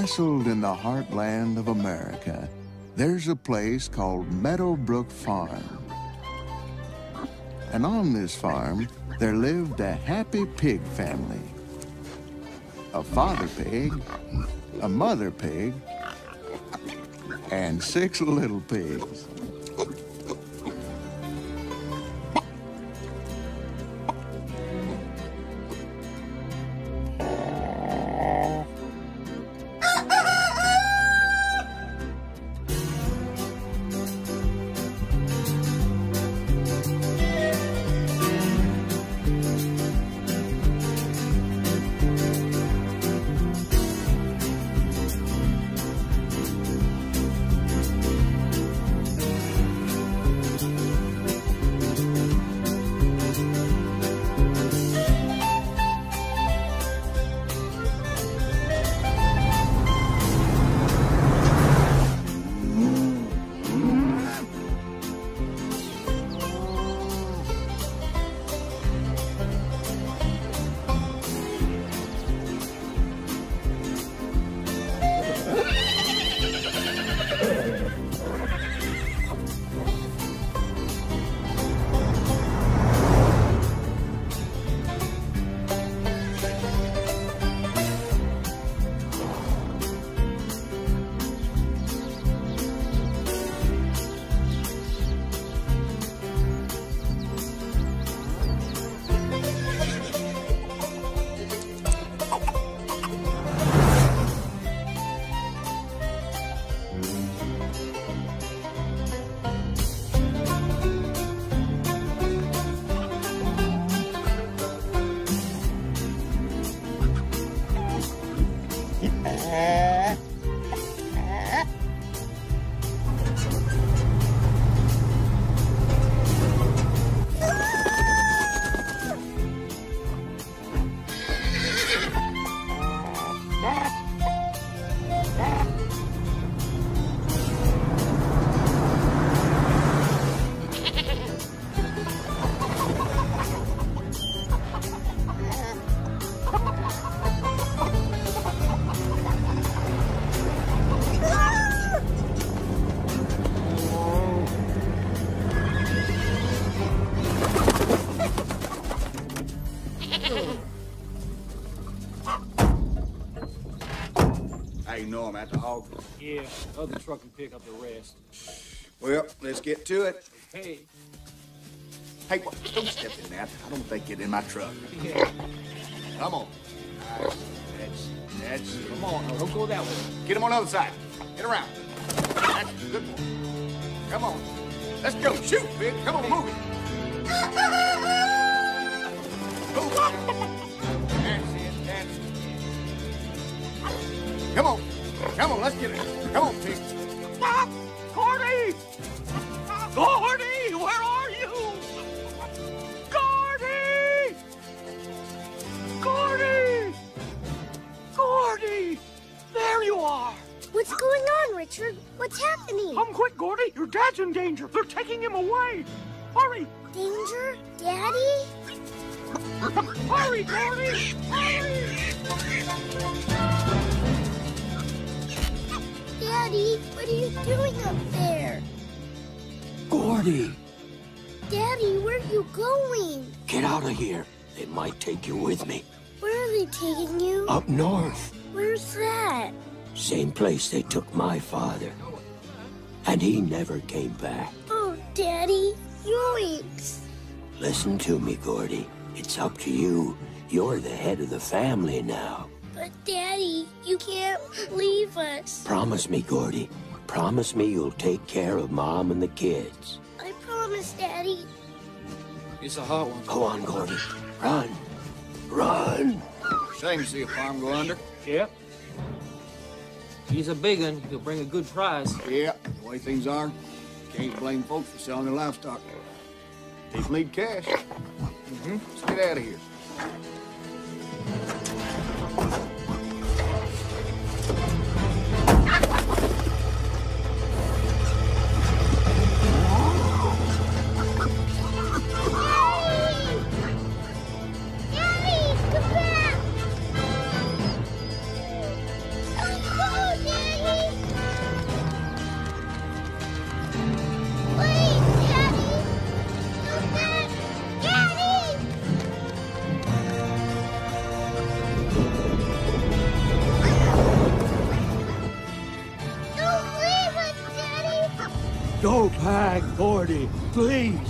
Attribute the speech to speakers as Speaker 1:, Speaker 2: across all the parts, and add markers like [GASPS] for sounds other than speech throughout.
Speaker 1: Nestled in the heartland of America, there's a place called Meadowbrook Farm. And on this farm, there lived a happy pig family. A father pig, a mother pig, and six little pigs.
Speaker 2: Know I'm at the hog?
Speaker 3: Yeah, other truck can pick up the rest.
Speaker 2: Well, let's get to it.
Speaker 3: Hey,
Speaker 2: Hey, what, don't step in that. I don't think get in my truck.
Speaker 3: yeah.
Speaker 2: Come on. That's, that's,
Speaker 3: Come on, now, don't go that way.
Speaker 2: get him on the other side. Get around. That's a good boy. Come on. Let's go. Shoot, Big. Come on, move it.
Speaker 4: Daddy, what are you doing up there?
Speaker 5: Gordy,
Speaker 4: Daddy, where are you going?
Speaker 5: get out of here. They might take you with me.
Speaker 4: Where are they taking you?
Speaker 5: Up north,
Speaker 4: Where's that?
Speaker 5: same place they took my father. And he never came back.
Speaker 4: Oh, Daddy, yoinks.
Speaker 5: Listen to me, Gordy. It's up to you. You're the head of the family now.
Speaker 4: But, Daddy, you can't leave us.
Speaker 5: Promise me, Gordy. Promise me you'll take care of Mom and the kids.
Speaker 4: I promise, Daddy.
Speaker 3: It's a hot one.
Speaker 5: Go on, Gordy. Run. Run.
Speaker 2: Shame to see a farm go under.
Speaker 3: Yep. He's a big one. He'll bring a good price.
Speaker 2: Yeah, the way things are, can't blame folks for selling their livestock. People need cash. Mm-hmm. Let's get out of here.
Speaker 3: ハハハハ!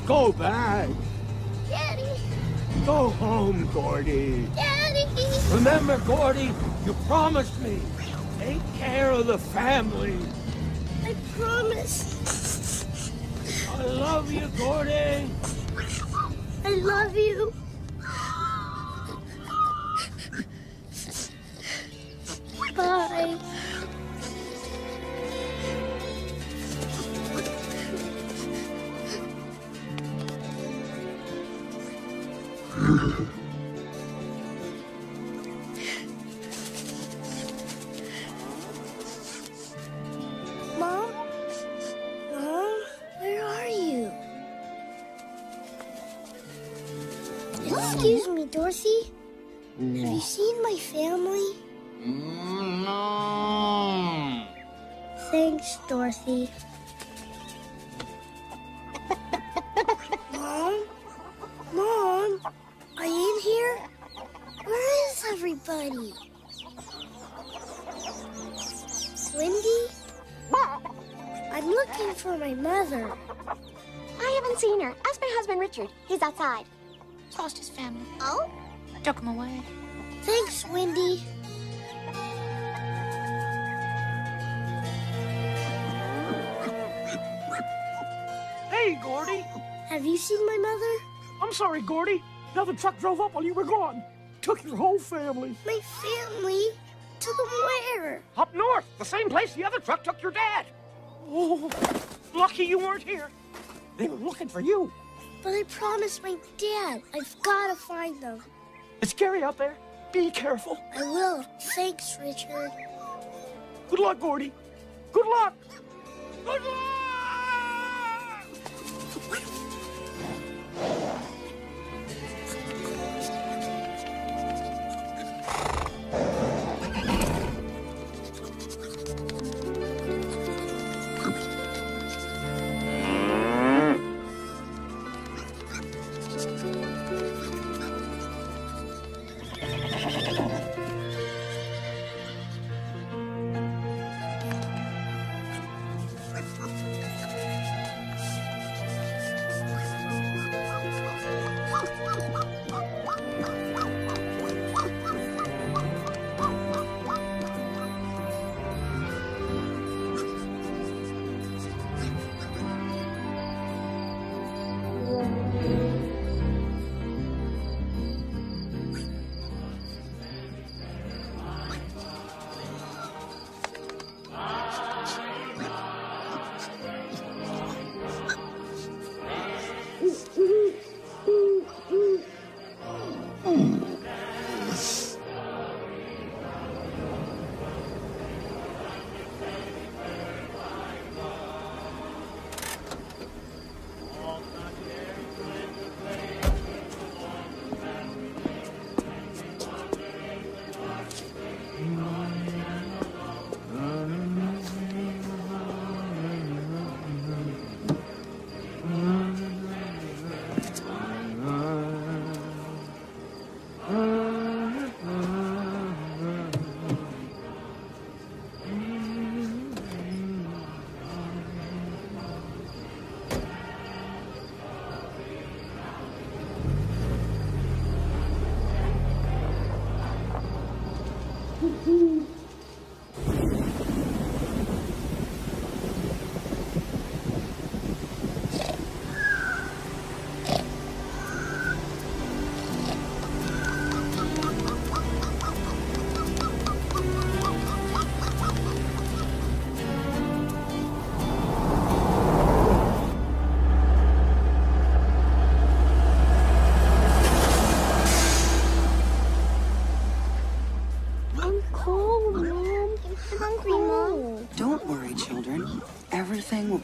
Speaker 3: Go back.
Speaker 6: Daddy,
Speaker 3: Go home, Gordy.
Speaker 6: Daddy.
Speaker 3: Remember, Gordy, you promised me. Take care of the family.
Speaker 6: I promise.
Speaker 3: I love you, Gordy.
Speaker 6: I love you.
Speaker 3: Sorry, Gordy. Another truck drove up while you were gone. Took your whole family.
Speaker 6: My family? To the where?
Speaker 3: Up north, the same place the other truck took your dad. Oh, lucky you weren't here. They were looking for you.
Speaker 6: But I promised my dad. I've got to find them.
Speaker 3: It's scary out there. Be careful.
Speaker 6: I will. Thanks, Richard.
Speaker 3: Good luck, Gordy. Good luck. Good luck!
Speaker 6: I'm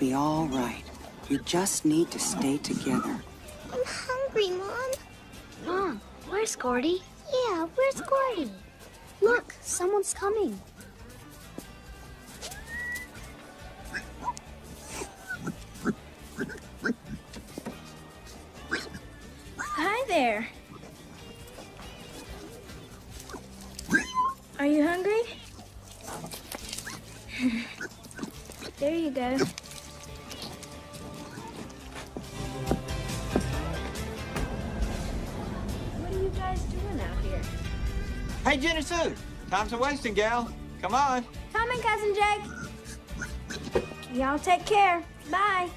Speaker 7: be all right. You just need to stay together.
Speaker 6: I'm hungry, Mom.
Speaker 4: Mom, where's Gordy?
Speaker 6: Yeah, where's Gordy?
Speaker 4: Look, someone's coming.
Speaker 8: Time's a wasting, gal. Come on.
Speaker 9: Coming, Cousin Jake. Y'all take care. Bye.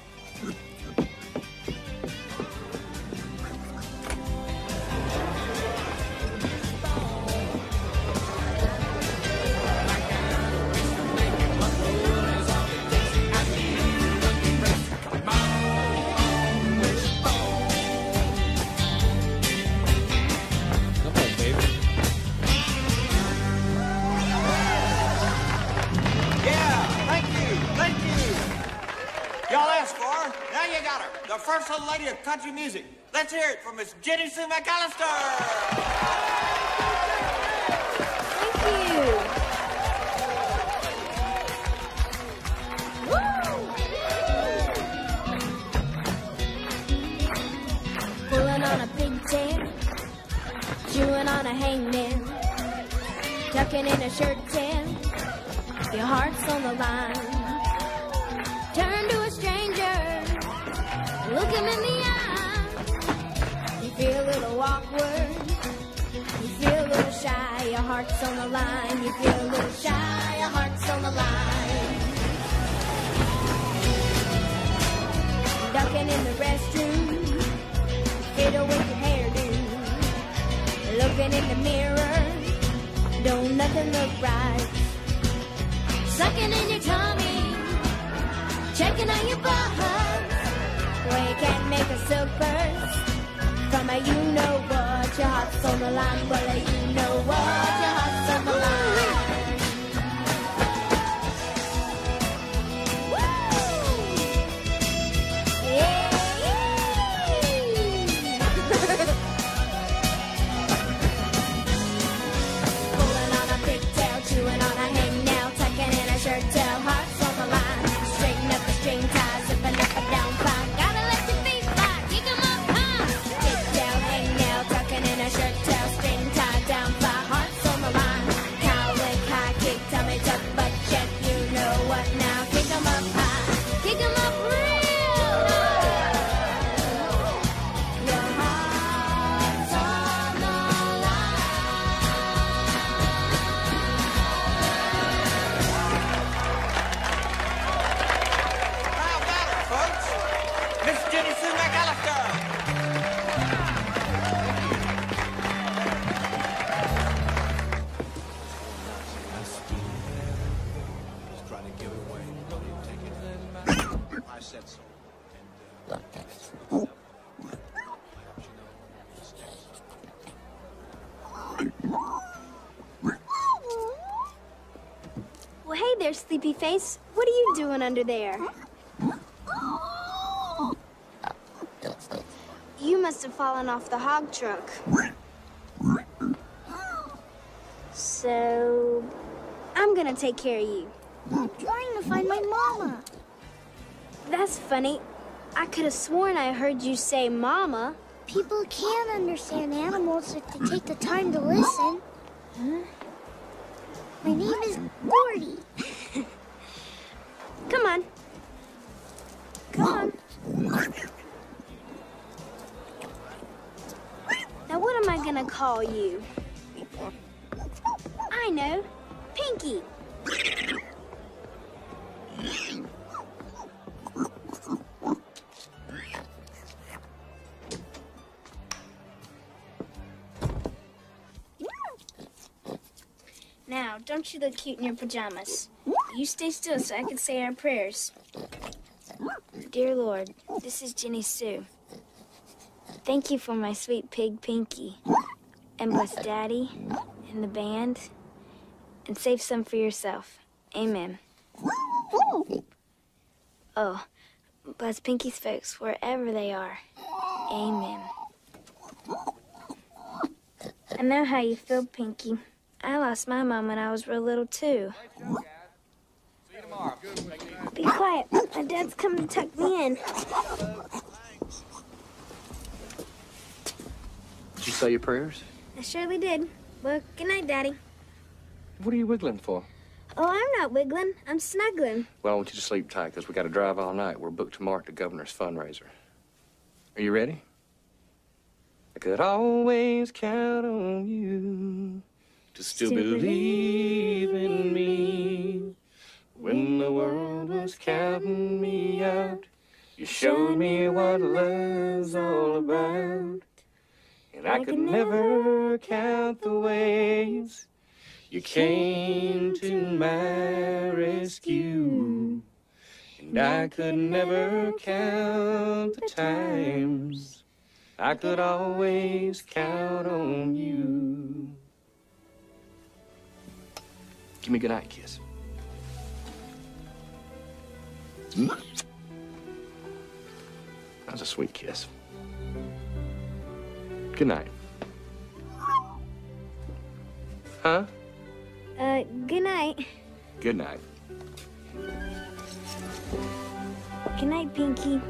Speaker 8: First little lady of country music. Let's hear it from Miss Jenny Sue McAllister.
Speaker 9: Thank you. Chewing on a hangnail, tucking in a shirt tail, your heart's on the line. Him in the eye. You feel a little awkward, you feel a little shy, your heart's on the line. You feel a little shy, your heart's on the line. Ducking in the restroom, fiddle with your hairdo. Looking in the mirror, don't nothing look right. Sucking in your tummy, checking on your butt. Well, you can't make a silk purse from a you know what. Your heart's on the line, well, a you know what.
Speaker 10: I said so.
Speaker 9: Well, hey there, sleepy face. What are you doing under there? You must have fallen off the hog truck. So, I'm gonna take care of you.
Speaker 6: I'm trying to find my mama.
Speaker 9: That's funny. I could have sworn I heard you say mama.
Speaker 6: People can understand animals if they take the time to listen. Huh? My name is Gordy. [LAUGHS]
Speaker 9: Come on. Come on. Now, what am I gonna call you? I know. Pinky. Don't you look cute in your pajamas. You stay still so I can say our prayers. Dear Lord, this is Jenny Sue. Thank you for my sweet pig Pinky. And bless Daddy and the band. And save some for yourself. Amen. Oh, bless Pinky's folks wherever they are. Amen. I know how you feel, Pinky. I lost my mom when I was real little, too. Be quiet. My dad's coming to tuck me in.
Speaker 11: Did you say your prayers?
Speaker 9: I surely did. Well, good night, Daddy.
Speaker 11: What are you wiggling for?
Speaker 9: Oh, I'm not wiggling. I'm snuggling.
Speaker 11: Well, I want you to sleep tight because we got to drive all night. We're booked tomorrow at the governor's fundraiser. Are you ready? I could always count on you
Speaker 12: to still believe in me. When the world was counting me out, you showed me what love's all about. And I could never count the ways you came to my rescue. And I could never count the times I could always count on you. Give me a good night kiss. That was a sweet kiss. Good night. Huh?
Speaker 9: Uh, good night.
Speaker 12: Good night.
Speaker 9: Good night, Pinky.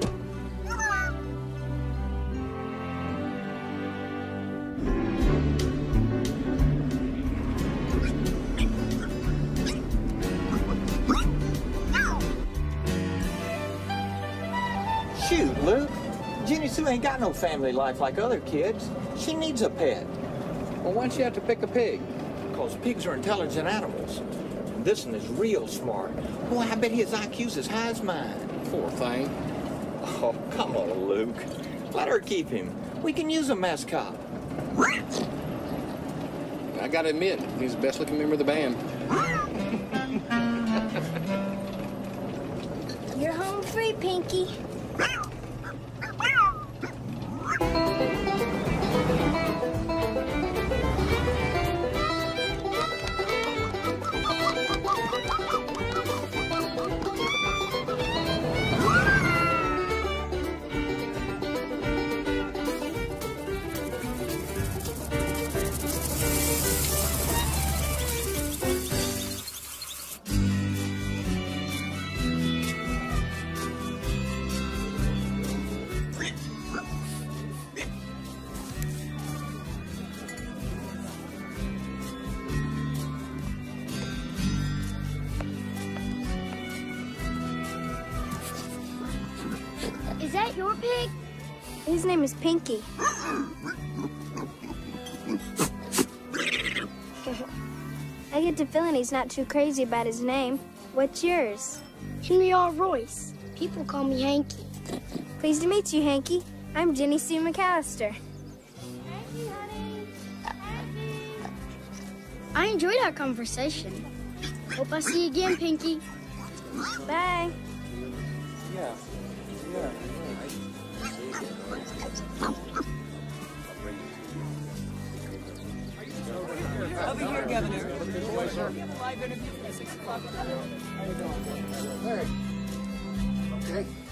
Speaker 8: Jenny Sue ain't got no family life like other kids. She needs a pet.
Speaker 11: Well, why'd you have to pick a pig?
Speaker 8: Because pigs are intelligent animals. And this one is real smart. Boy, I bet his IQ's as high as mine.
Speaker 11: Poor thing.
Speaker 8: Oh, come on, Luke. Let her keep him. We can use a mascot.
Speaker 11: I gotta admit, he's the best looking member of the band. [LAUGHS]
Speaker 9: You're home free, Pinky. He's not too crazy about his name. What's yours?
Speaker 6: Henry R. Royce. People call me Hanky.
Speaker 9: Pleased to meet you, Hanky. I'm Jenny Sue McAllister. Hanky, honey. Hanky.
Speaker 6: I enjoyed our conversation. Hope I see you again, Pinky.
Speaker 9: Bye.
Speaker 13: Okay,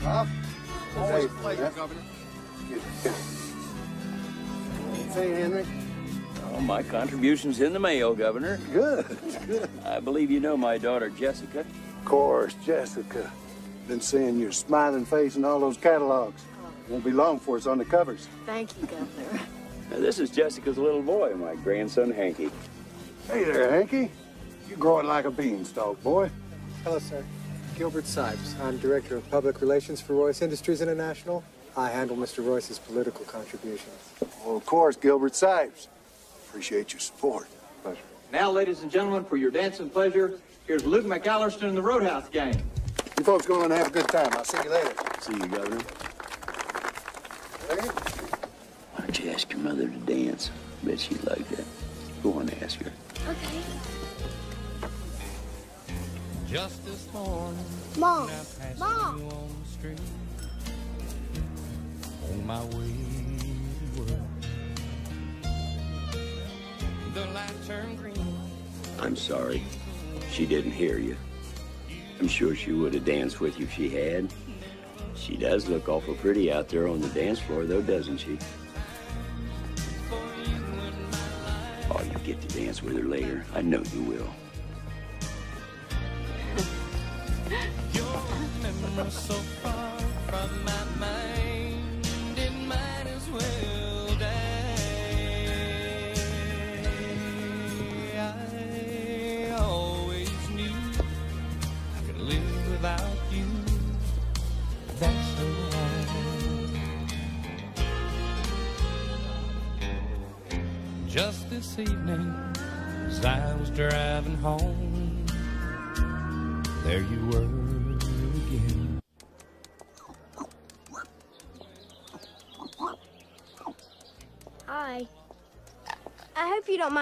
Speaker 13: Bob? Wait,
Speaker 11: Governor.
Speaker 13: Say, Henry.
Speaker 14: Oh, my contribution's in the mail, Governor.
Speaker 13: Good, good. [LAUGHS]
Speaker 14: I believe you know my daughter, Jessica.
Speaker 13: Of course, Jessica. Been seeing your smiling face in all those catalogs. Won't be long for it's on the covers.
Speaker 15: Thank you, Governor.
Speaker 14: Now, this is Jessica's little boy, my grandson, Hanky.
Speaker 13: Hey there, Hanky. You growing like a beanstalk, boy.
Speaker 16: Hello, sir. Gilbert Sipes. I'm Director of Public Relations for Royce Industries International. I handle Mr. Royce's political contributions.
Speaker 13: Well, of course, Gilbert Sipes. Appreciate your support.
Speaker 16: Pleasure.
Speaker 8: Now, ladies and gentlemen, for your dancing pleasure, here's Luke McAllister and the Roadhouse Gang.
Speaker 13: You folks go on and have a good time. I'll see you later.
Speaker 14: See you, Governor.
Speaker 13: Hey?
Speaker 14: Why don't you ask your mother to dance? Bet she'd like that. Go on, and ask her.
Speaker 6: Okay.
Speaker 17: Just this morning,
Speaker 6: Mom. Mom.
Speaker 17: you on the street. On my way to work. The light turned green.
Speaker 14: I'm sorry. She didn't hear you. I'm sure she would have danced with you if she had. She does look awful pretty out there on the dance floor, though, doesn't she? Oh, you get to dance with her later. I know you will.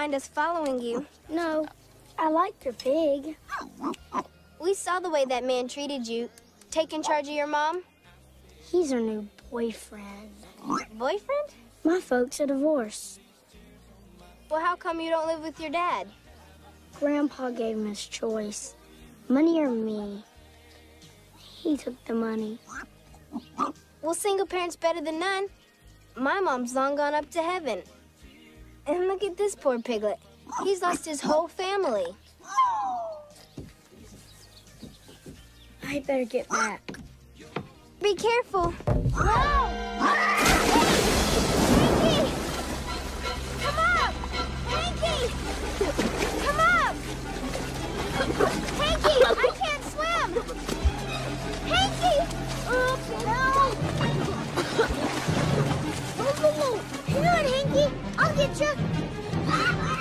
Speaker 17: Mind
Speaker 9: us following you.
Speaker 6: No, I like your pig.
Speaker 9: We saw the way that man treated you. Taking charge of your mom?
Speaker 6: He's her new boyfriend.
Speaker 9: Boyfriend?
Speaker 6: My folks are divorced.
Speaker 9: Well, how come you don't live with your dad?
Speaker 6: Grandpa gave him his choice money or me. He took the money.
Speaker 9: Well, single parent's better than none. My mom's long gone up to heaven. And look at this poor piglet. He's lost his whole family.
Speaker 6: I better get back.
Speaker 9: Be careful. Up! Hanky! I can't swim! Hanky! Oops, no! Hang on, Hanky. I'll get you.
Speaker 18: Ah!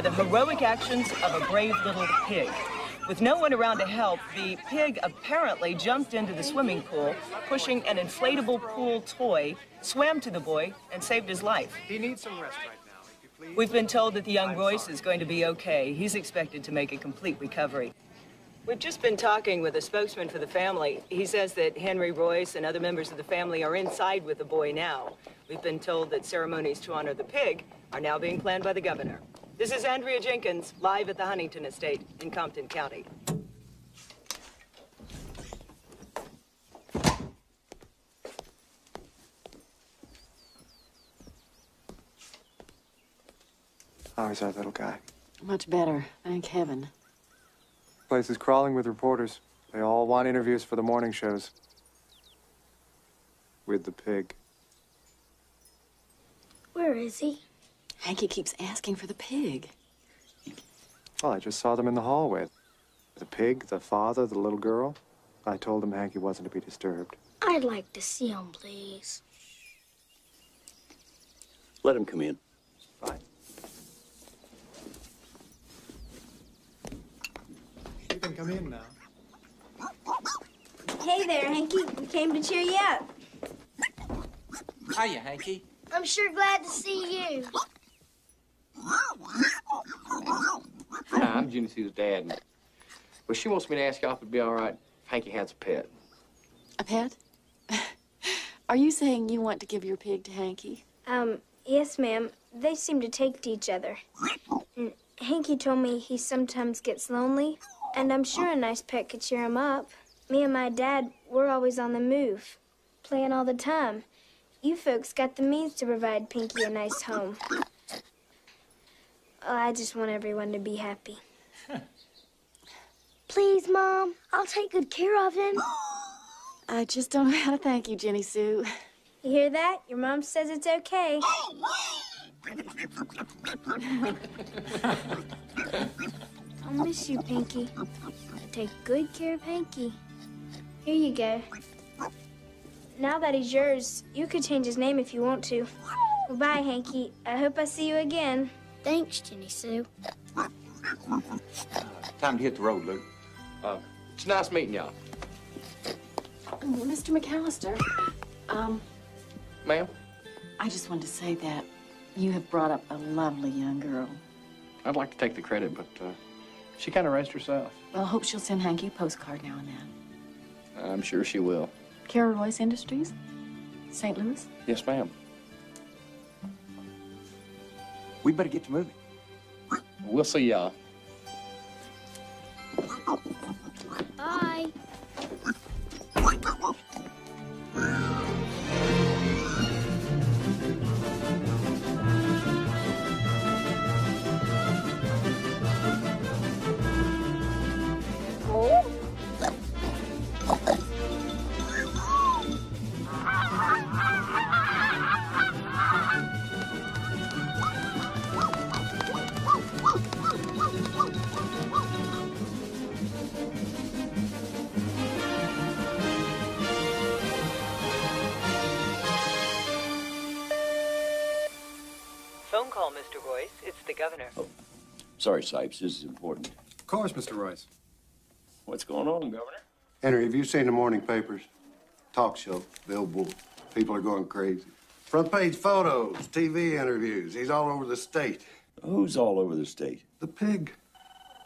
Speaker 18: By the heroic actions of a brave little pig. With no one around to help, the pig apparently jumped into the swimming pool, pushing an inflatable pool toy, swam to the boy, and saved his life.
Speaker 16: He needs some rest right now. If you please.
Speaker 18: We've been told that the young Royce is going to be okay. He's expected to make a complete recovery. We've just been talking with a spokesman for the family. He says that Henry Royce and other members of the family are inside with the boy now. We've been told that ceremonies to honor the pig are now being planned by the governor. This is Andrea Jenkins, live at the Huntington Estate in Compton County.
Speaker 16: How's that little guy?
Speaker 7: Much better, thank heaven.
Speaker 16: Place is crawling with reporters. They all want interviews for the morning shows. With the pig.
Speaker 6: Where is he?
Speaker 7: Hanky keeps asking for the pig.
Speaker 16: Well, I just saw them in the hallway. The pig, the father, the little girl. I told him Hanky wasn't to be disturbed.
Speaker 6: I'd like to see him, please.
Speaker 14: Let him come in.
Speaker 16: Fine. You can come in now.
Speaker 9: Hey there, Hanky. We came to cheer you up.
Speaker 19: Hiya, Hanky.
Speaker 6: I'm sure glad to see you.
Speaker 11: Hi, I'm Jenny Sue's dad. and- Well, she wants me to ask y'all if it'd be all right if Hanky has a pet.
Speaker 7: A pet? Are you saying you want to give your pig to Hanky?
Speaker 9: Um, yes, ma'am. They seem to take to each other. And Hanky told me he sometimes gets lonely, and I'm sure a nice pet could cheer him up. Me and my dad, we're always on the move, playing all the time. You folks got the means to provide Pinky a nice home. Oh, I just want everyone to be happy. [LAUGHS]
Speaker 6: Please, Mom. I'll take good care of him. [GASPS]
Speaker 7: I just don't know how to thank you, Jenny Sue.
Speaker 9: You hear that? Your mom says it's okay. [GASPS] I'll miss you, Pinky. Take good care of Hanky. Here you go. Now that he's yours, you could change his name if you want to. Goodbye, Hanky. I hope I see you again.
Speaker 6: Thanks, Jenny Sue.
Speaker 11: Time to hit the road, Luke. Uh, it's nice meeting y'all.
Speaker 7: Mr. McAllister, um,
Speaker 11: Ma'am?
Speaker 7: I just wanted to say that
Speaker 15: You have brought up a lovely young girl.
Speaker 11: I'd like to take the credit, but uh, she kind of raised herself.
Speaker 15: Well, I hope she'll send Hanky a postcard now and then.
Speaker 11: I'm sure she will.
Speaker 15: Carol Royce Industries, St. Louis.
Speaker 11: Yes, ma'am.
Speaker 8: We better get to moving.
Speaker 11: We'll see y'all.
Speaker 6: Bye.
Speaker 18: Mr. Royce. It's the governor.
Speaker 14: Oh, Sorry, Sipes, this is important.
Speaker 16: Of course, Mr. Royce.
Speaker 14: What's going on, Governor?
Speaker 13: Henry, have you seen the morning papers? Talk show, billboard. People are going crazy. Front page photos, TV interviews. He's all over the state.
Speaker 14: Who's all over the state?
Speaker 13: The pig.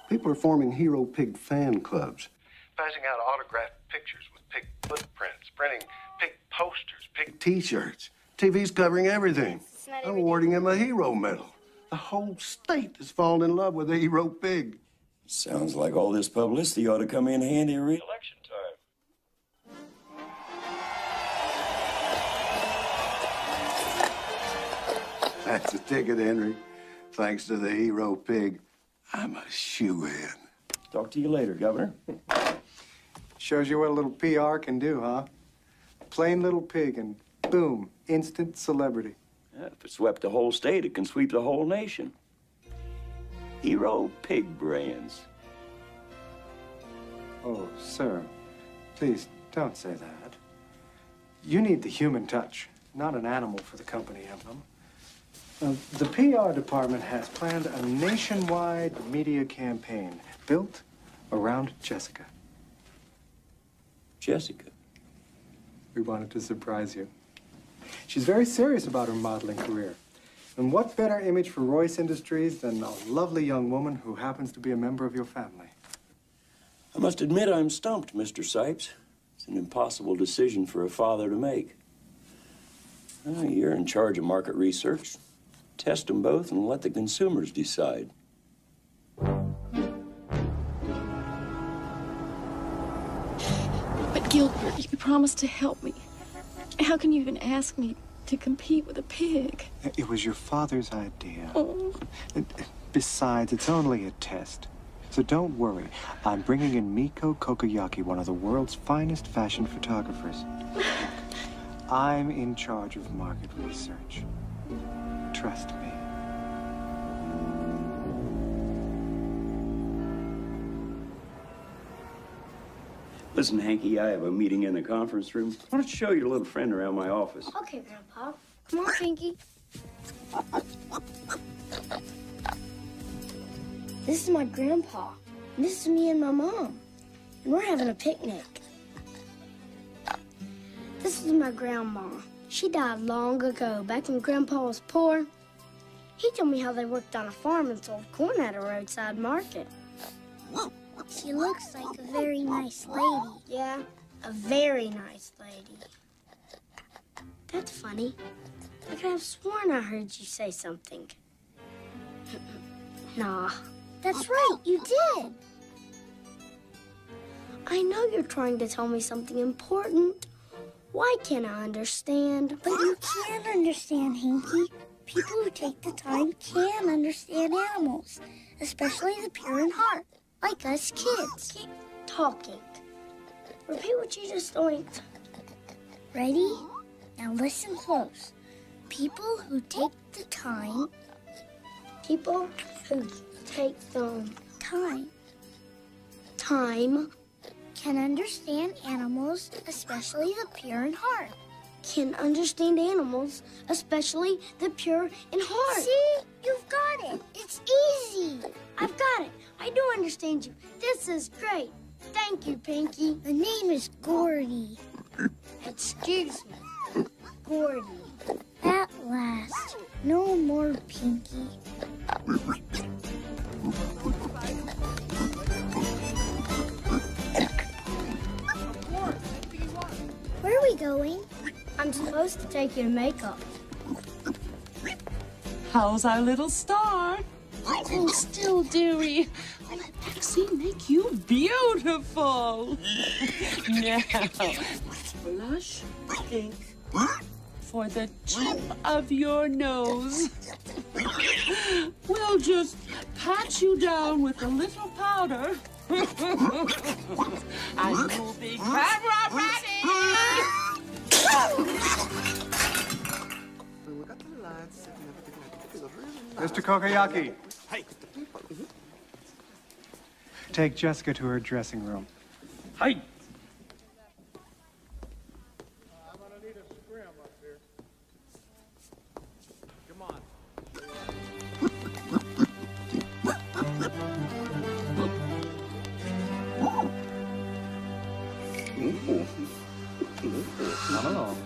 Speaker 13: People are forming hero pig fan clubs. Passing out autographed pictures with pig footprints, printing pig posters, pig t-shirts. TV's covering everything. I'm awarding him a hero medal. The whole state has fallen in love with the hero pig.
Speaker 14: Sounds like all this publicity ought to come in handy re election time.
Speaker 13: That's the ticket, Henry. Thanks to the hero pig, I'm a shoe-in.
Speaker 14: Talk to you later, Governor.
Speaker 16: Shows you what a little PR can do, huh? Plain little pig and boom, instant celebrity.
Speaker 14: Yeah, if it swept the whole state, it can sweep the whole nation. Hero pig brands.
Speaker 16: Oh, sir, please don't say that. You need the human touch, not an animal for the company emblem. Uh, the PR department has planned a nationwide media campaign built around Jessica.
Speaker 14: Jessica?
Speaker 16: We wanted to surprise you. She's very serious about her modeling career. And what better image for Royce Industries than a lovely young woman who happens to be a member of your family?
Speaker 14: I must admit I'm stumped, Mr. Sipes. It's an impossible decision for a father to make. Well, you're in charge of market research. Test them both and let the consumers decide.
Speaker 15: But Gilbert, you promised to help me. How can you even ask me to compete with a pig?
Speaker 16: It was your father's idea.
Speaker 15: Oh.
Speaker 16: Besides, it's only a test. So don't worry. I'm bringing in Miko Kokoyaki, one of the world's finest fashion photographers. [SIGHS] I'm in charge of market research. Trust me.
Speaker 14: Listen, Hanky, I have a meeting in the conference room. Why don't you show your little friend around my office?
Speaker 6: Okay, Grandpa. Come on, Hanky. This is my grandpa. This is me and my mom. And we're having a picnic. This is my grandma. She died long ago, back when Grandpa was poor. He told me how they worked on a farm and sold corn at a roadside market. She looks like a very nice lady. Yeah, a very nice lady. That's funny. I could have sworn I heard you say something. [LAUGHS] nah. That's right, you did. I know you're trying to tell me something important. Why can't I understand?
Speaker 4: But you can understand, Hanky. People who take the time can understand animals, especially the pure in heart, like us kids.
Speaker 6: Keep talking. Repeat what you just oinked.
Speaker 4: Ready? Now listen close. People who take the time.
Speaker 6: People who take the
Speaker 4: time.
Speaker 6: Time
Speaker 4: Can understand animals, especially the pure in heart.
Speaker 6: Can understand animals, especially the pure in heart.
Speaker 4: See? You've got it. It's easy.
Speaker 6: I've got it. I do understand you. This is great. Thank you, Pinky.
Speaker 4: The name is Gordy.
Speaker 6: Excuse me. Gordy.
Speaker 4: At last, No more Pinky. Where are we going?
Speaker 6: I'm supposed to take your makeup.
Speaker 20: How's our little star? Hold still, dearie. Let Maxine make you beautiful. now, blush pink for the tip of your nose. We'll just pat you down with a little powder. and you'll be camera ready.
Speaker 16: Mr. Kokoyaki,
Speaker 8: Hey.
Speaker 16: take Jessica to her dressing room.
Speaker 14: Hey.
Speaker 16: Hello.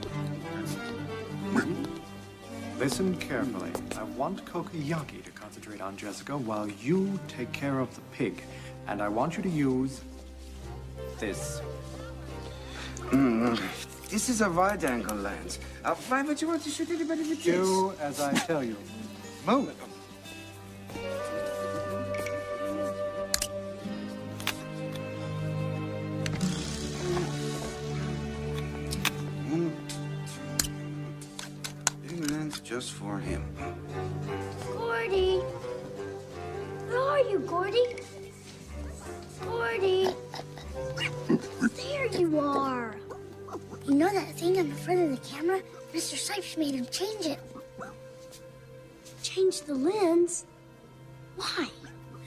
Speaker 16: Listen carefully. I want Kokoyaki to concentrate on Jessica while you take care of the pig. And I want you to use this.
Speaker 1: Mm, this is a wide angle lens. Uh, why would you want to shoot anybody with this?
Speaker 16: Do as I tell you. Move.
Speaker 1: Just for him.
Speaker 6: Gordy! Where are you, Gordy? Gordy! There you are!
Speaker 4: You know that thing on the front of the camera? Mr. Sipes made him change it.
Speaker 6: Change the lens?
Speaker 4: Why?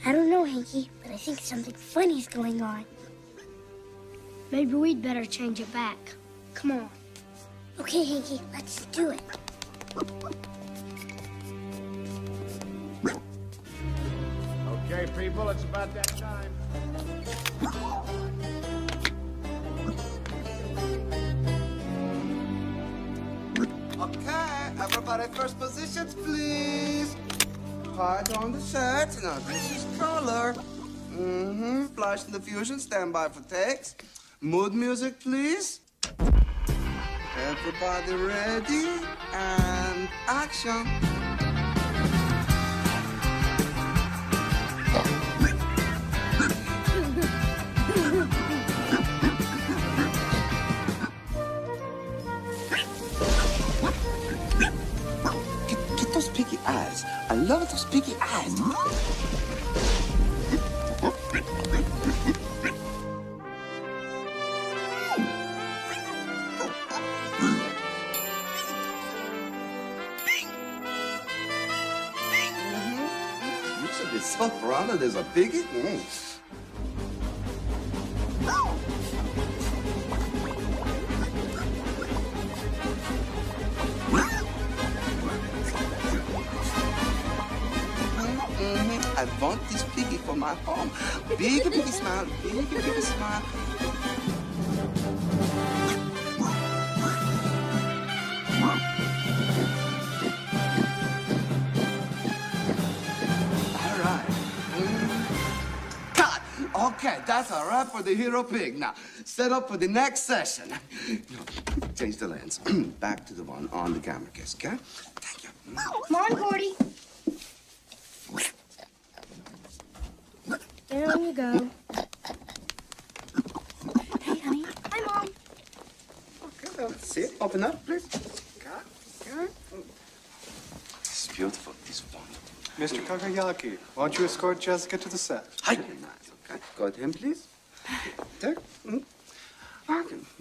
Speaker 4: I don't know, Hanky, but I think something funny's going on.
Speaker 6: Maybe we'd better change it back. Come on.
Speaker 4: Okay, Hanky, let's do it.
Speaker 10: Okay, people, it's about that time.
Speaker 1: Okay, everybody first positions, please. Hard on the shirt. Now, this is color. Mm-hmm. Flash in the fusion. Stand by for takes. Mood music, please. Everybody ready? And action. Get, get those piggy eyes. I love those piggy eyes. That there's a piggy. Mm. Mhm. I want this piggy for my home. Big, big smile, big, big smile. Okay, that's a wrap for the hero pig. Now, set up for the next session. Change the lens. [CLEARS THROAT] Back to the one on the camera case, okay?
Speaker 6: Come on, Gordy. Down you go.
Speaker 4: Hey, honey.
Speaker 6: Hi, Mom.
Speaker 1: Okay, let's see it. Open up, please. Cut. Cut. This is beautiful. This is wonderful.
Speaker 16: Mr. Kokoyaki, won't you escort Jessica to the set?
Speaker 1: Hi. Nice, okay. Go to him, please. There. Mm.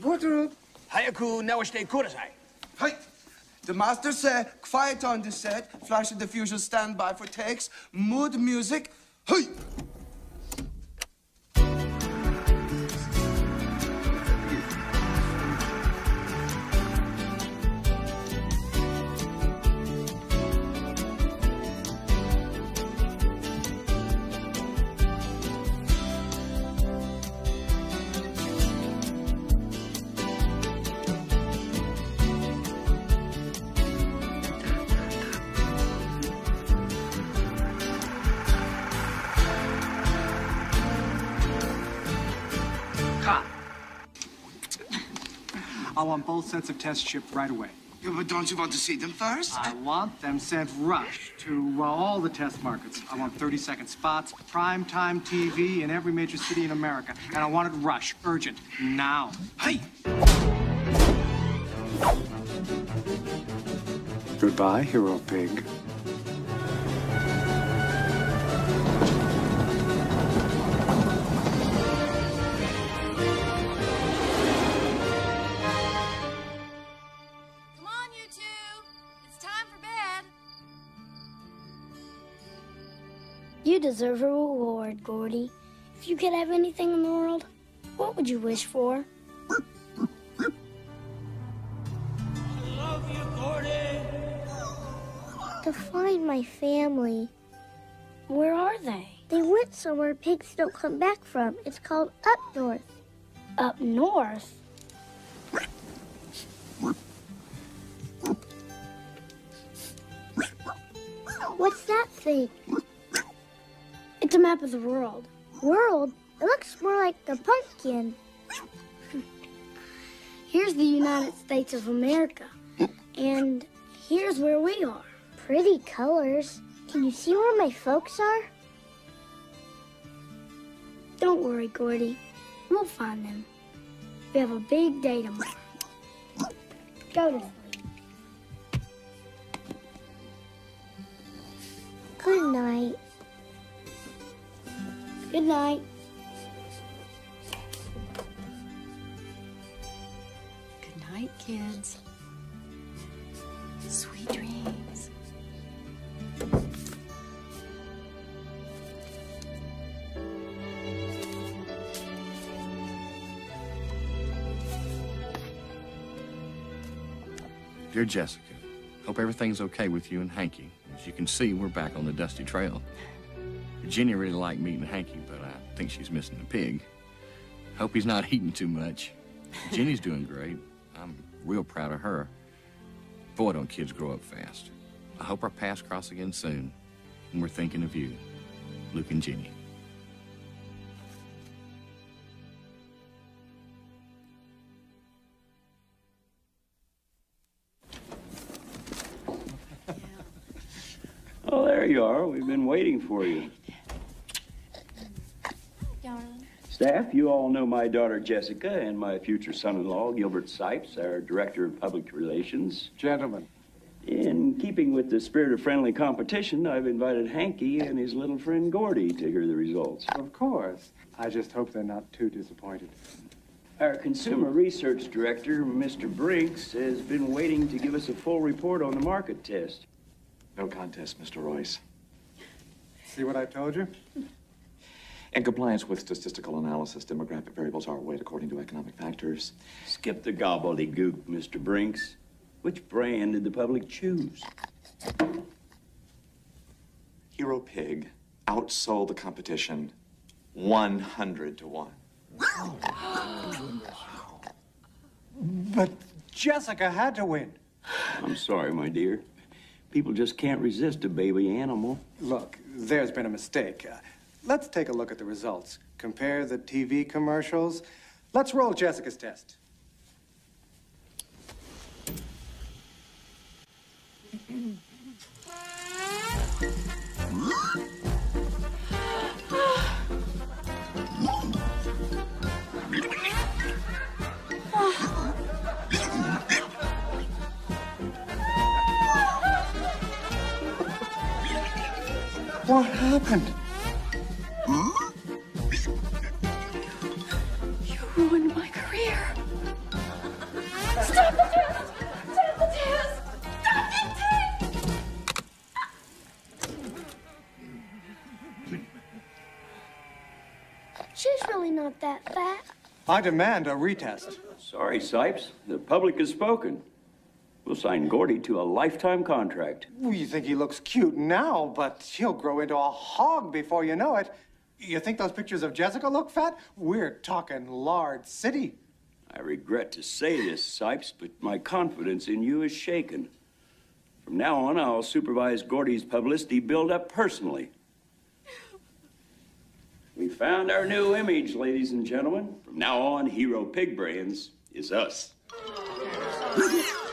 Speaker 1: Wardrobe.
Speaker 8: Hayaku Nawashte Kurasai.
Speaker 1: Hi. The master said, quiet on the set, flash of diffusion, stand by for takes, mood music. Hey!
Speaker 16: I want both sets of tests shipped right away.
Speaker 1: Yeah, but don't you want to see them first?
Speaker 16: I want them sent rush to uh, all the test markets. I want 30 second spots, prime time TV in every major city in America. And I want it rush, urgent, now. Hey! Goodbye, Hero Pig.
Speaker 6: Deserve a reward, Gordy. If you could have anything in the world, what would you wish for?
Speaker 4: To find my family.
Speaker 6: Where are they?
Speaker 4: They went somewhere pigs don't come back from. It's called up north.
Speaker 6: Up north?
Speaker 4: What's that thing?
Speaker 6: It's a map of the world.
Speaker 4: World? It looks more like the pumpkin. [LAUGHS]
Speaker 6: Here's the United States of America. And here's where we are.
Speaker 4: Pretty colors. Can you see where my folks are?
Speaker 6: Don't worry, Gordy. We'll find them. We have a big day tomorrow. Go to sleep.
Speaker 4: Good night.
Speaker 6: Good night.
Speaker 15: Good night, kids. Sweet dreams.
Speaker 21: Dear Jessica, hope everything's okay with you and Hanky. As you can see, we're back on the dusty trail. Virginia really liked meeting Hanky, but I think she's missing the pig. Hope he's not eating too much. Jenny's doing great. I'm real proud of her. Boy, don't kids grow up fast. I hope our paths cross again soon. And we're thinking of you, Luke and Jenny.
Speaker 14: Oh, there you are. We've been waiting for you.
Speaker 9: Darling.
Speaker 14: Staff, you all know my daughter Jessica and my future son-in-law Gilbert Sipes, our director of public relations.
Speaker 16: Gentlemen.
Speaker 14: In keeping with the spirit of friendly competition, I've invited Hanky and his little friend Gordy to hear the results.
Speaker 16: Of course. I just hope they're not too disappointed.
Speaker 14: Our consumer research director, Mr. Brinks, has been waiting to give us a full report on the market test.
Speaker 22: No contest, Mr. Royce.
Speaker 16: See what I told you?
Speaker 22: In compliance with statistical analysis, demographic variables are weighed according to economic factors.
Speaker 14: Skip the gobbledygook, Mr. Brinks. Which brand did the public choose?
Speaker 22: Hero Pig outsold the competition 100 to 1.
Speaker 16: But Jessica had to win.
Speaker 14: I'm sorry, my dear. People just can't resist a baby animal.
Speaker 16: Look, there's been a mistake. Uh, let's take a look at the results. Compare the TV commercials. Let's roll Jessica's test. What happened?
Speaker 15: You ruined my career.
Speaker 9: Stop the test! Stop the test! Stop the test!
Speaker 6: She's really not that fat.
Speaker 16: I demand a retest.
Speaker 14: Sorry, Sipes. The public has spoken. We'll sign Gordy to a lifetime contract.
Speaker 16: Well, you think he looks cute now, but he'll grow into a hog before you know it. You think those pictures of Jessica look fat? We're talking large city.
Speaker 14: I regret to say this, Sipes, but my confidence in you is shaken. From now on, I'll supervise Gordy's publicity build-up personally. We found our new image, ladies and gentlemen. From now on, Hero Pig Brands is us. [LAUGHS]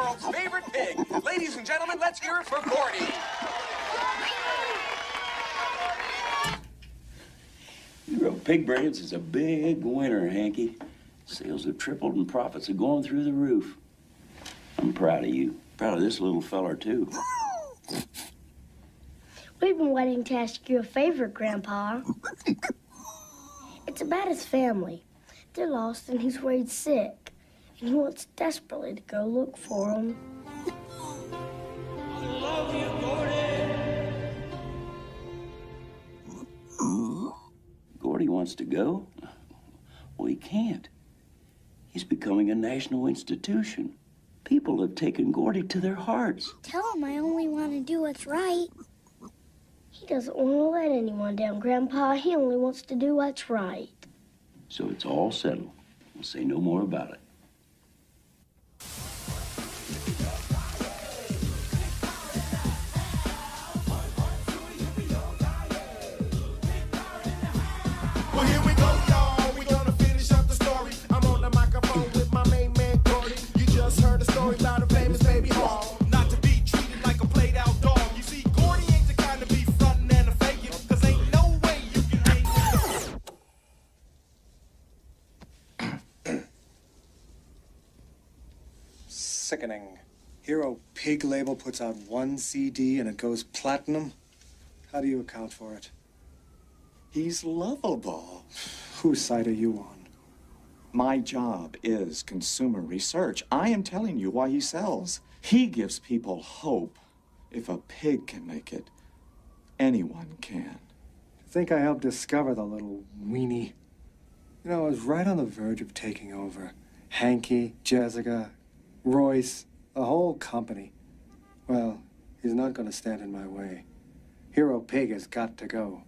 Speaker 8: world's favorite pig. Ladies and gentlemen, let's hear it for Gordy.
Speaker 14: Hero Pig Brands is a big winner, Hanky. Sales have tripled and profits are going through the roof. I'm proud of you. Proud of this little feller, too.
Speaker 6: We've been waiting to ask you a favor, Grandpa. It's about his family. They're lost and he's worried sick. And he wants desperately to go look for them.
Speaker 14: Gordy wants to go? Well, he can't. He's becoming a national institution. People have taken Gordy to their hearts.
Speaker 4: Tell him I only want to do what's right.
Speaker 6: He doesn't want to let anyone down, Grandpa. He only wants to do what's right.
Speaker 14: So it's all settled. We'll say no more about it.
Speaker 16: Sickening. Hero Pig label puts out one CD and it goes platinum. How do you account for it?
Speaker 22: He's lovable. [SIGHS]
Speaker 16: Whose side are you on?
Speaker 22: My job is consumer research. I am telling you why he sells. He gives people hope. If a pig can make it, anyone can.
Speaker 16: think I helped discover the little weenie. You know, I was right on the verge of taking over. Hanky, Jessica, Royce, the whole company. Well, he's not going to stand in my way. Hero Pig has got to go.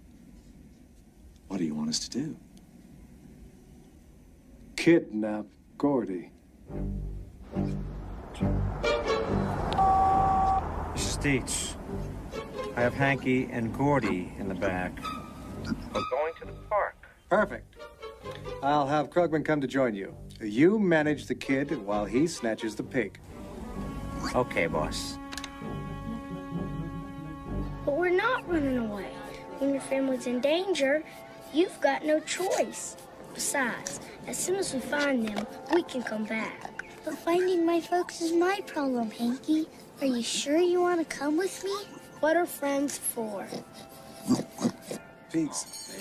Speaker 22: What do you want us to do?
Speaker 16: Kidnap Gordy.
Speaker 23: Mrs. Dietz, I have Hanky and Gordy in the back. We're going to the park.
Speaker 16: Perfect. I'll have Krugman come to join you. You manage the kid while he snatches the pig.
Speaker 23: Okay, boss.
Speaker 6: But we're not running away. When your family's in danger, you've got no choice. Besides, as soon as we find them, we can come back.
Speaker 4: But finding my folks is my problem, Hanky. Are you sure you want to come with me?
Speaker 6: What are friends for?
Speaker 16: Peace.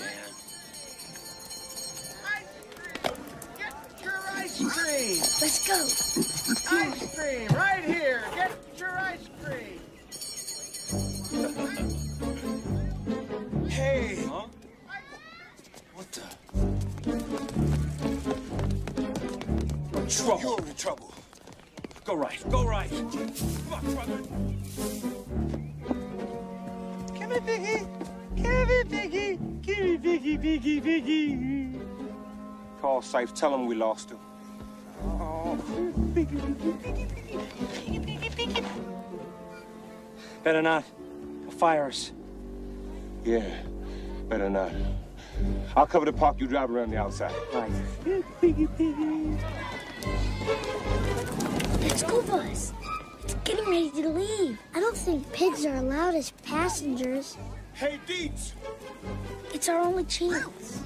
Speaker 8: Ice cream!
Speaker 6: Let's go.
Speaker 8: Ice cream, right here. Get your ice cream.
Speaker 24: Hey!
Speaker 8: What the?
Speaker 24: Trouble. You're in trouble.
Speaker 8: Go right, go right. Come on, brother.
Speaker 24: Come here, Piggy. Come here, Piggy. Come here, Piggy, Piggy, Piggy.
Speaker 25: Call safe. tell him we lost him. Oh.
Speaker 23: Better not. They'll fire us.
Speaker 25: Yeah, better not. I'll cover the park, you drive around the outside.
Speaker 23: Right.
Speaker 24: Piggy, Piggy.
Speaker 6: Let's go, Buzz. It's getting ready to leave.
Speaker 4: I don't think pigs are allowed as passengers.
Speaker 24: Hey, Dietz.
Speaker 6: It's our only chance.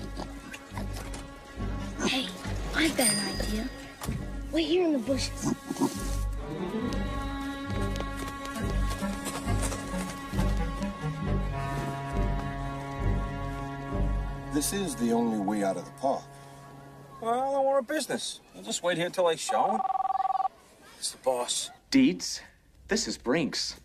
Speaker 6: Hey, I've got an idea. Wait here in the bushes.
Speaker 13: This is the only way out of the park.
Speaker 23: Well, I want a business. I'll just wait here till I show 'em. It's the boss.
Speaker 22: Dietz? this is Brinks.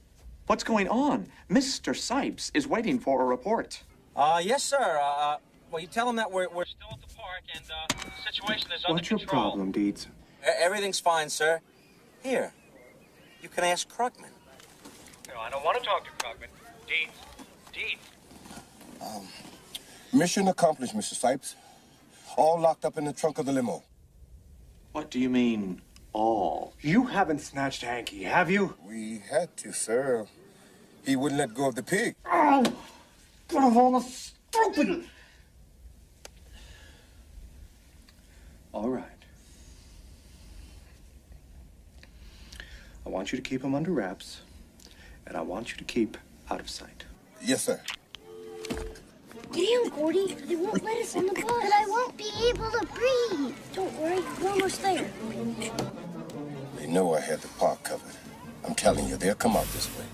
Speaker 22: What's going on? Mr. Sipes is waiting for a report.
Speaker 23: Uh, yes, sir. Uh, uh, well, you tell him that we're, we're still at the park and uh, the situation is under
Speaker 16: What's your problem,
Speaker 23: Dietz? Everything's fine, sir. Here, you can ask Krugman. No, I don't want to talk to Krugman. Dietz. Dietz.
Speaker 13: Um, mission accomplished, Mr. Sipes. All locked up in the trunk of the limo.
Speaker 22: What do you mean,
Speaker 16: all. You haven't snatched Hanky, have you?
Speaker 25: We had to, sir. He wouldn't let go of the pig.
Speaker 16: Oh, God of all the stupid. All right. I want you to keep him under wraps, and I want you to keep out of sight.
Speaker 25: Yes, sir.
Speaker 4: Damn, Gordy, they won't let us on the bus. But I won't be able to breathe. Don't worry, we're almost there.
Speaker 25: They know I had the park covered. I'm telling you, they'll come out this way.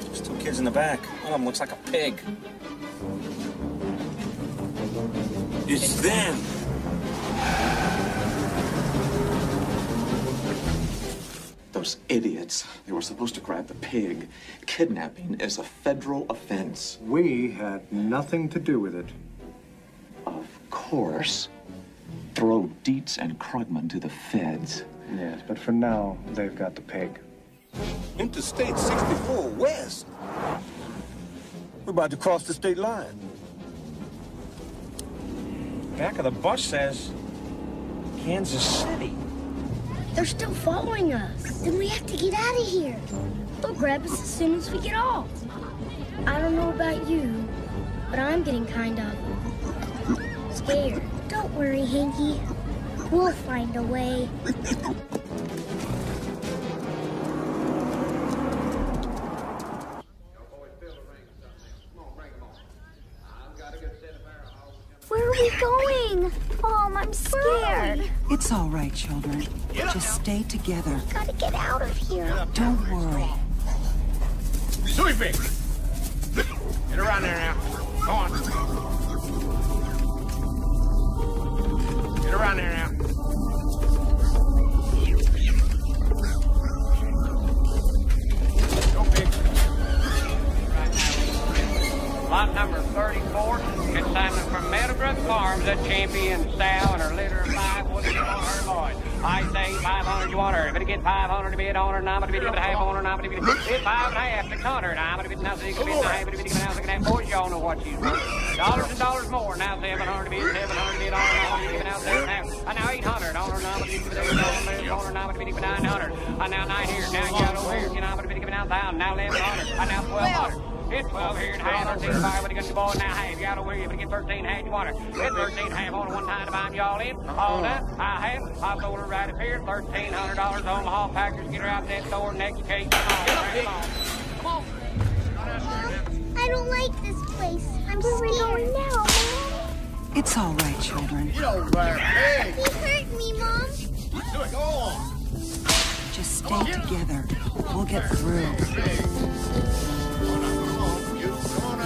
Speaker 23: There's two kids in the back. One of them looks like a pig. It's them.
Speaker 22: Those idiots. They were supposed to grab the pig. Kidnapping is a federal offense.
Speaker 16: We had nothing to do with it.
Speaker 22: Of course. Throw Dietz and Krugman to the feds.
Speaker 16: Yes, but for now, they've got the pig.
Speaker 25: Interstate 64 West. We're about to cross the state line.
Speaker 23: Back of the bus says Kansas City.
Speaker 6: They're still following us.
Speaker 4: Then we have to get out of here.
Speaker 6: They'll grab us as soon as we get off. I don't know about you, but I'm getting kind of scared.
Speaker 4: Don't worry, Hanky. We'll find a way.
Speaker 7: It's all right, children. Just stay together.
Speaker 4: We Gotta get out of here.
Speaker 7: Don't worry.
Speaker 8: Suey pig! Get around there now. Go on. Get around there now. Go, pig.
Speaker 26: Lot number 34, consignment from Meadowbrook Farms at Champion Sow and her litter of I say 500 you want her. If it get 500 to be on now I'm gonna be it half on now I'm gonna be it five and a half, 600. I'm gonna be now six, gonna be nine, be six and a half. Boys, y'all know what she's worth. Dollars and dollars more. Now 700 to be 700 to be her, now I'm gonna be now seven and a half. And now 800 on her, now I'm gonna be it on her, now I'm gonna be it 900. And now nine here, now you got over here, you know, I'm gonna be it now 1,000, now 1100, and now 1200. It's 12 here and half, 13 five, what you got the ball now half, you got over here, but get 13 half, you want her. Get 13 half on one time to bind y'all in. All oh. that, I have, I sold her right up here, $1,300 Omaha Packers, get her out that door next case. Come on, bring 'em on. Come on.
Speaker 4: I don't like this place. I'm Where scared. Where are we going now, Mom?
Speaker 7: It's all right, children.
Speaker 8: Get over there, pig!
Speaker 4: He hurt me, Mom.
Speaker 8: Do it, go on.
Speaker 7: Just stay together. We'll get through.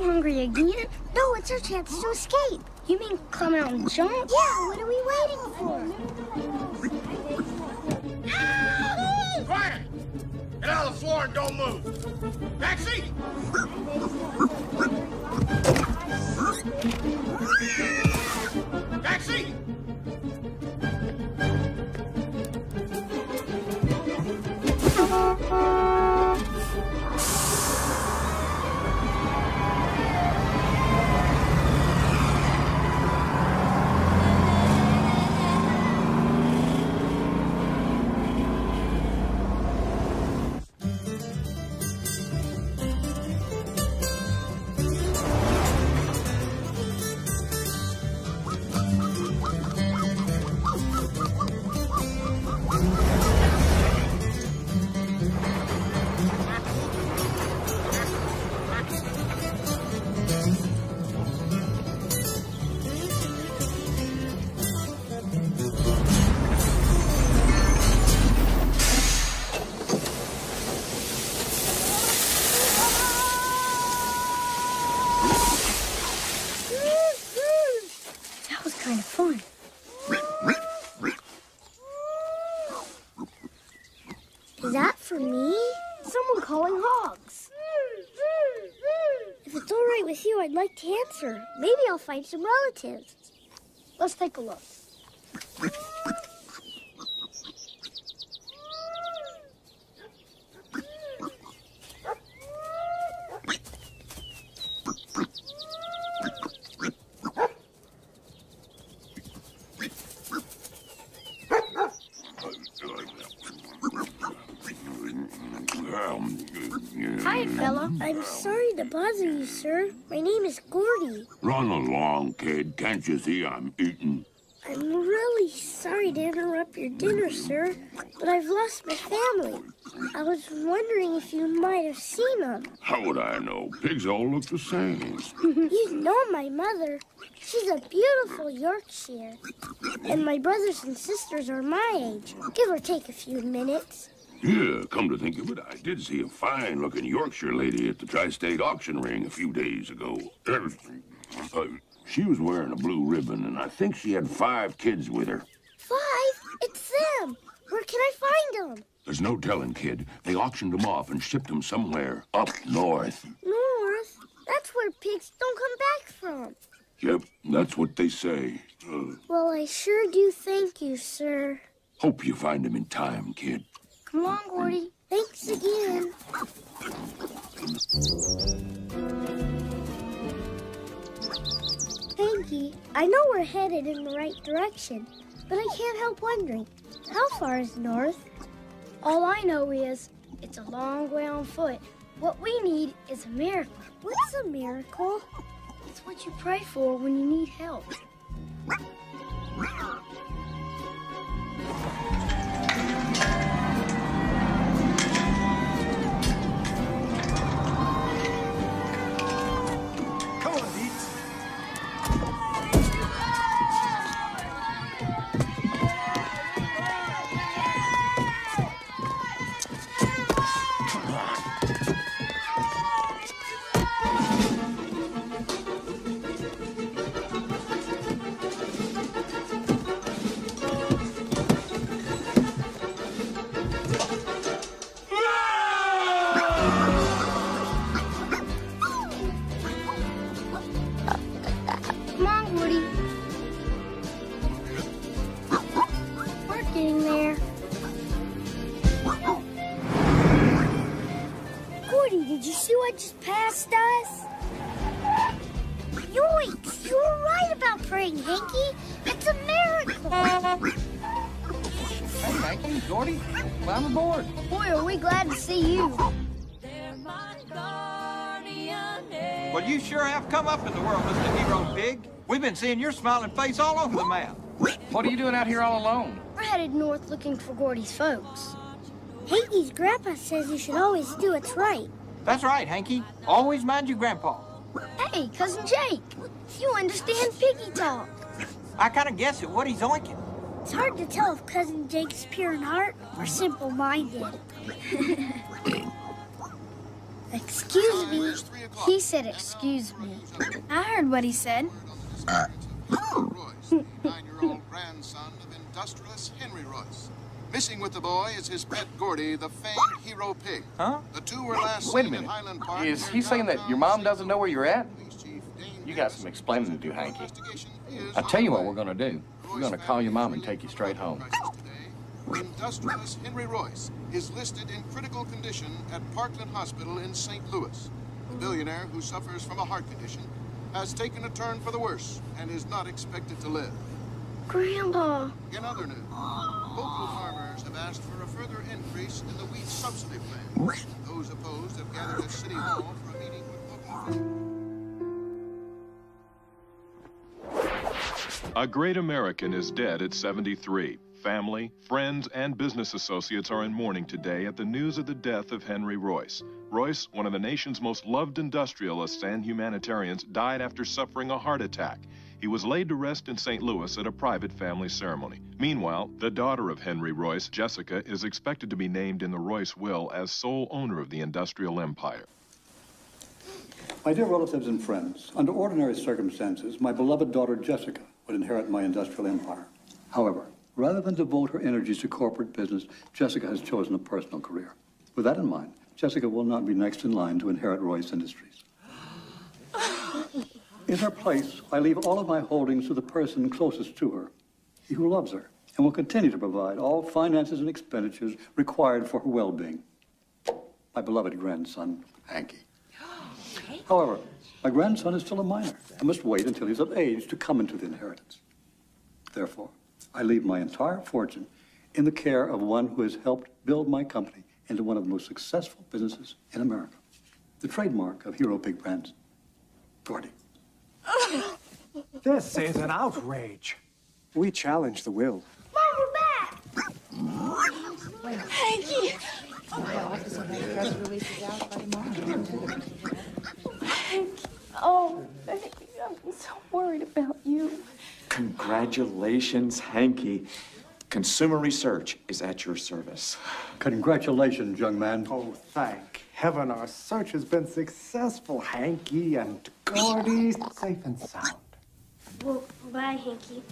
Speaker 6: You hungry again?
Speaker 4: No, it's our chance to escape.
Speaker 6: You mean come out and jump?
Speaker 4: Yeah, what are we waiting for?
Speaker 8: Quiet! Get out of the floor and don't move. Taxi! Taxi!
Speaker 6: Find some relatives.
Speaker 15: Let's take a look. Hi, fella.
Speaker 6: I'm sorry to bother you, sir. My name is Gordy.
Speaker 27: Run along, kid. Can't you see I'm eating?
Speaker 6: I'm really sorry to interrupt your dinner, sir, but I've lost my family. I was wondering if you might have seen them.
Speaker 27: How would I know? Pigs all look the same. [LAUGHS]
Speaker 6: you know my mother. She's a beautiful Yorkshire. And my brothers and sisters are my age, give or take a few minutes.
Speaker 27: Yeah, come to think of it, I did see a fine-looking Yorkshire lady at the Tri-State auction ring a few days ago. Uh, she was wearing a blue ribbon, and I think she had five kids with her.
Speaker 6: Five? It's them. Where can I find them?
Speaker 27: There's no telling, kid. They auctioned them off and shipped them somewhere up north.
Speaker 6: North? That's where pigs don't come back from.
Speaker 27: Yep, that's what they say. Uh,
Speaker 6: Well, I sure do thank you, sir.
Speaker 27: hope you find them in time, kid.
Speaker 6: Come on, Gordy. Thanks again. Hanky, I know we're headed in the right direction, but I can't help wondering, how far is north?
Speaker 15: All I know is it's a long way on foot. What we need is a miracle.
Speaker 6: What's a miracle?
Speaker 15: It's what you pray for when you need help.
Speaker 8: Seeing your smiling face all over the map.
Speaker 11: What are you doing out here all alone?
Speaker 15: We're headed north looking for Gordy's folks.
Speaker 6: Hanky's grandpa says you should always do what's right.
Speaker 8: That's right, Hanky. Always mind your grandpa.
Speaker 15: Hey, Cousin Jake, you understand piggy talk.
Speaker 8: I kind of guess at what he's oinking.
Speaker 6: It's hard to tell if Cousin Jake's pure in heart or simple-minded. [LAUGHS] Excuse me.
Speaker 15: He said, excuse me. I heard what he said.
Speaker 28: Nine-year-old grandson of industrialist Henry Royce. Missing with the boy is his pet Gordy, the famed hero pig.
Speaker 11: Huh?
Speaker 28: The two were last
Speaker 11: Wait a
Speaker 28: seen
Speaker 11: minute.
Speaker 28: Park.
Speaker 11: Is he saying that your mom doesn't know where you're at? You got some explaining to do, Hanky. I tell you what we're gonna do. We're gonna call your mom and take you straight home.
Speaker 28: Industrialist Henry Royce is listed in critical condition at Parkland Hospital in St. Louis. The billionaire who suffers from a heart condition has taken a turn for the worse and is not expected to live.
Speaker 15: Grandpa.
Speaker 28: In other news, local farmers have asked for a further increase in the wheat subsidy plan. Those opposed have gathered at City Hall for a meeting with local
Speaker 29: A great American is dead at 73. Family, friends, and business associates are in mourning today at the news of the death of Henry Royce. Royce, one of the nation's most loved industrialists and humanitarians, died after suffering a heart attack. He was laid to rest in St. Louis at a private family ceremony. Meanwhile, the daughter of Henry Royce, Jessica, is expected to be named in the Royce will as sole owner of the industrial empire.
Speaker 30: My dear relatives and friends, under ordinary circumstances, my beloved daughter Jessica would inherit my industrial empire. However, rather than devote her energies to corporate business, Jessica has chosen a personal career. With that in mind, Jessica will not be next in line to inherit Royce Industries. In her place, I leave all of my holdings to the person closest to her, he who loves her, and will continue to provide all finances and expenditures required for her well-being. My beloved grandson, Hanky. However, my grandson is still a minor and must wait until he's of age to come into the inheritance. Therefore, I leave my entire fortune in the care of one who has helped build my company into one of the most successful businesses in America. The trademark of Hero Pig Brands, Gordy. [LAUGHS]
Speaker 16: This is an outrage. We challenge the will.
Speaker 15: Hanky! Hanky, oh, Hanky, I'm so worried about you.
Speaker 22: Congratulations, Hanky. Consumer Research is at your service.
Speaker 30: Congratulations, young man.
Speaker 16: Oh, thank heaven our search has been successful, Hanky and Gordy, safe and sound.
Speaker 4: Well, bye, Hanky.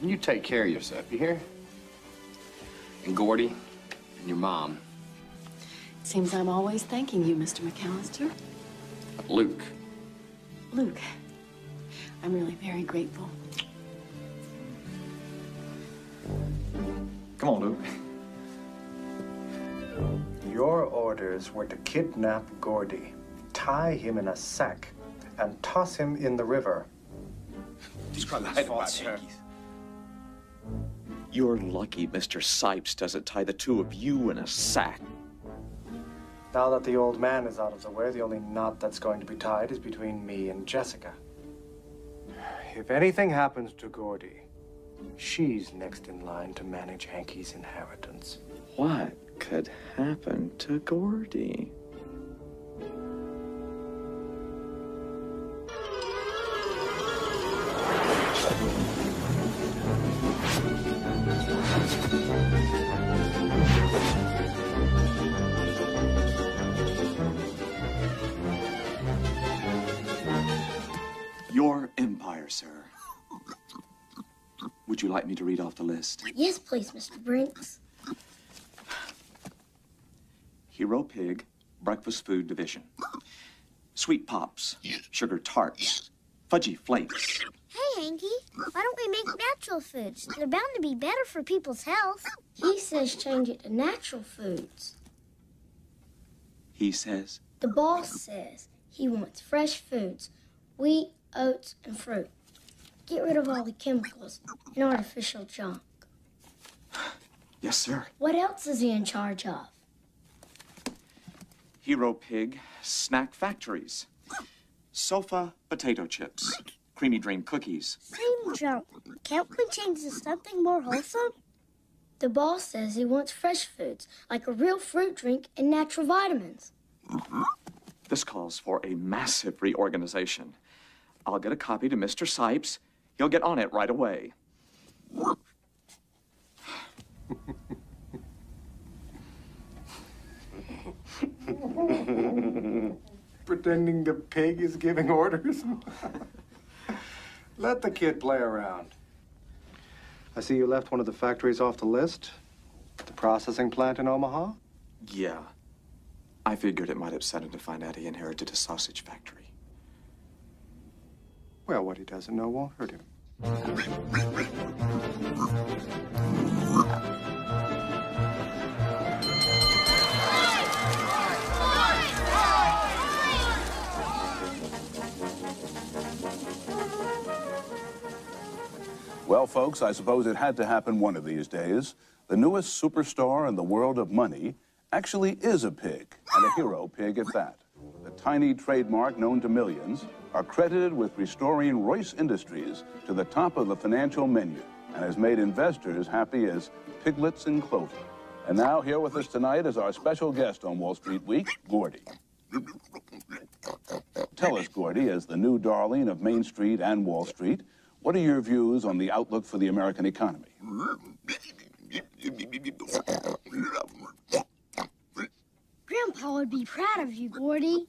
Speaker 31: You take care of yourself, you hear? And Gordy, and your mom.
Speaker 15: Seems I'm always thanking you, Mr. McAllister.
Speaker 31: Luke.
Speaker 15: Luke, I'm really very grateful.
Speaker 22: Come on, Luke.
Speaker 16: Your orders were to kidnap Gordy, tie him in a sack, and toss him in the river.
Speaker 22: You're lucky Mr. Sipes doesn't tie the two of you in a sack.
Speaker 16: Now that the old man is out of the way, the only knot that's going to be tied is between me and Jessica. If anything happens to Gordy, she's next in line to manage Hanky's inheritance.
Speaker 22: What could happen to Gordy? Sir. Would you like me to read off the list?
Speaker 6: Yes, please, Mr. Brinks.
Speaker 22: Hero Pig, Breakfast Food Division. Sweet Pops, Sugar Tarts, Fudgy Flakes,
Speaker 4: Hey, Hanky, why don't we make natural foods? They're bound to be better for people's health.
Speaker 6: He says change it to natural foods.
Speaker 22: he says.
Speaker 6: The boss says he wants fresh foods, wheat, oats, and fruit. Get rid of all the chemicals and artificial junk.
Speaker 22: Yes, sir.
Speaker 6: What else is he in charge of?
Speaker 22: Hero Pig, Snack Factories. Sofa Potato Chips, Creamy Dream Cookies,
Speaker 4: Same junk. Can't we change to something more wholesome?
Speaker 6: The boss says he wants fresh foods, like a real fruit drink and natural vitamins.
Speaker 22: This calls for a massive reorganization. I'll get a copy to Mr. Sipes. He'll get on it right away.
Speaker 16: Pretending the pig is giving orders? Let the kid play around. I see you left one of the factories off the list. The processing plant in Omaha?
Speaker 22: Yeah. I figured it might upset him to find out he inherited a sausage factory.
Speaker 16: Well, what he doesn't know won't hurt him.
Speaker 32: Well, folks, I suppose it had to happen one of these days. The newest superstar in the world of money actually is a pig, and a hero pig at that. The tiny trademark known to millions are credited with restoring Royce Industries to the top of the financial menu and has made investors happy as piglets in clover. And now here with us tonight is our special guest on Wall Street Week, Gordy. Tell us, Gordy, as the new darling of Main Street and Wall Street, what are your views on the outlook for the American economy?
Speaker 4: Grandpa would be proud of you, Gordy.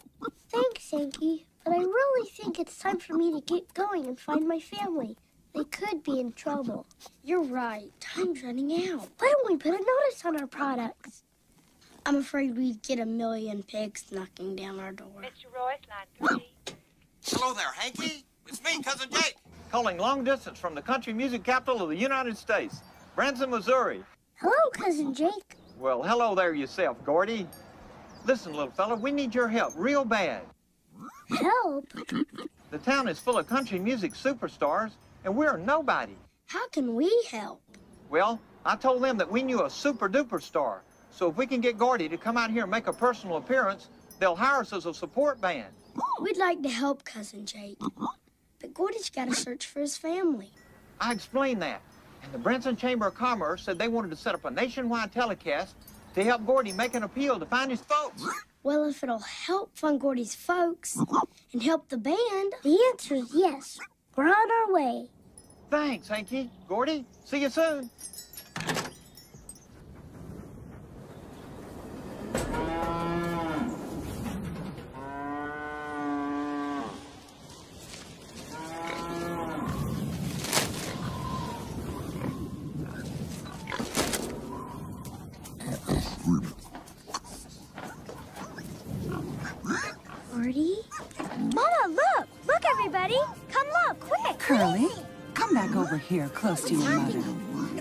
Speaker 4: Thanks, Hanky. But I really think it's time for me to get going and find my family. They could be in trouble. You're right. Time's running out. Why don't we put a notice on our products?
Speaker 6: I'm afraid we'd get a million pigs knocking down our door.
Speaker 33: Mr. Royce, line three.
Speaker 8: Hello there, Hanky. It's me, Cousin Jake. Calling long distance from the country music capital of the United States, Branson, Missouri.
Speaker 4: Hello, Cousin Jake.
Speaker 8: Well, hello there yourself, Gordy. Listen, little fella, we need your help real bad.
Speaker 4: Help?
Speaker 8: The town is full of country music superstars, and we're nobody.
Speaker 6: How can we help?
Speaker 8: Well, I told them that we knew a super duper star. So if we can get Gordy to come out here and make a personal appearance, they'll hire us as a support band.
Speaker 6: We'd like to help Cousin Jake. But Gordy's got to search for his family.
Speaker 8: I explained that. And the Branson Chamber of Commerce said they wanted to set up a nationwide telecast to help Gordy make an appeal to find his folks.
Speaker 6: Well, if it'll help find Gordy's folks and help the band.
Speaker 4: The answer is yes. We're on our way.
Speaker 8: Thanks, Hanky. Gordy, see you soon.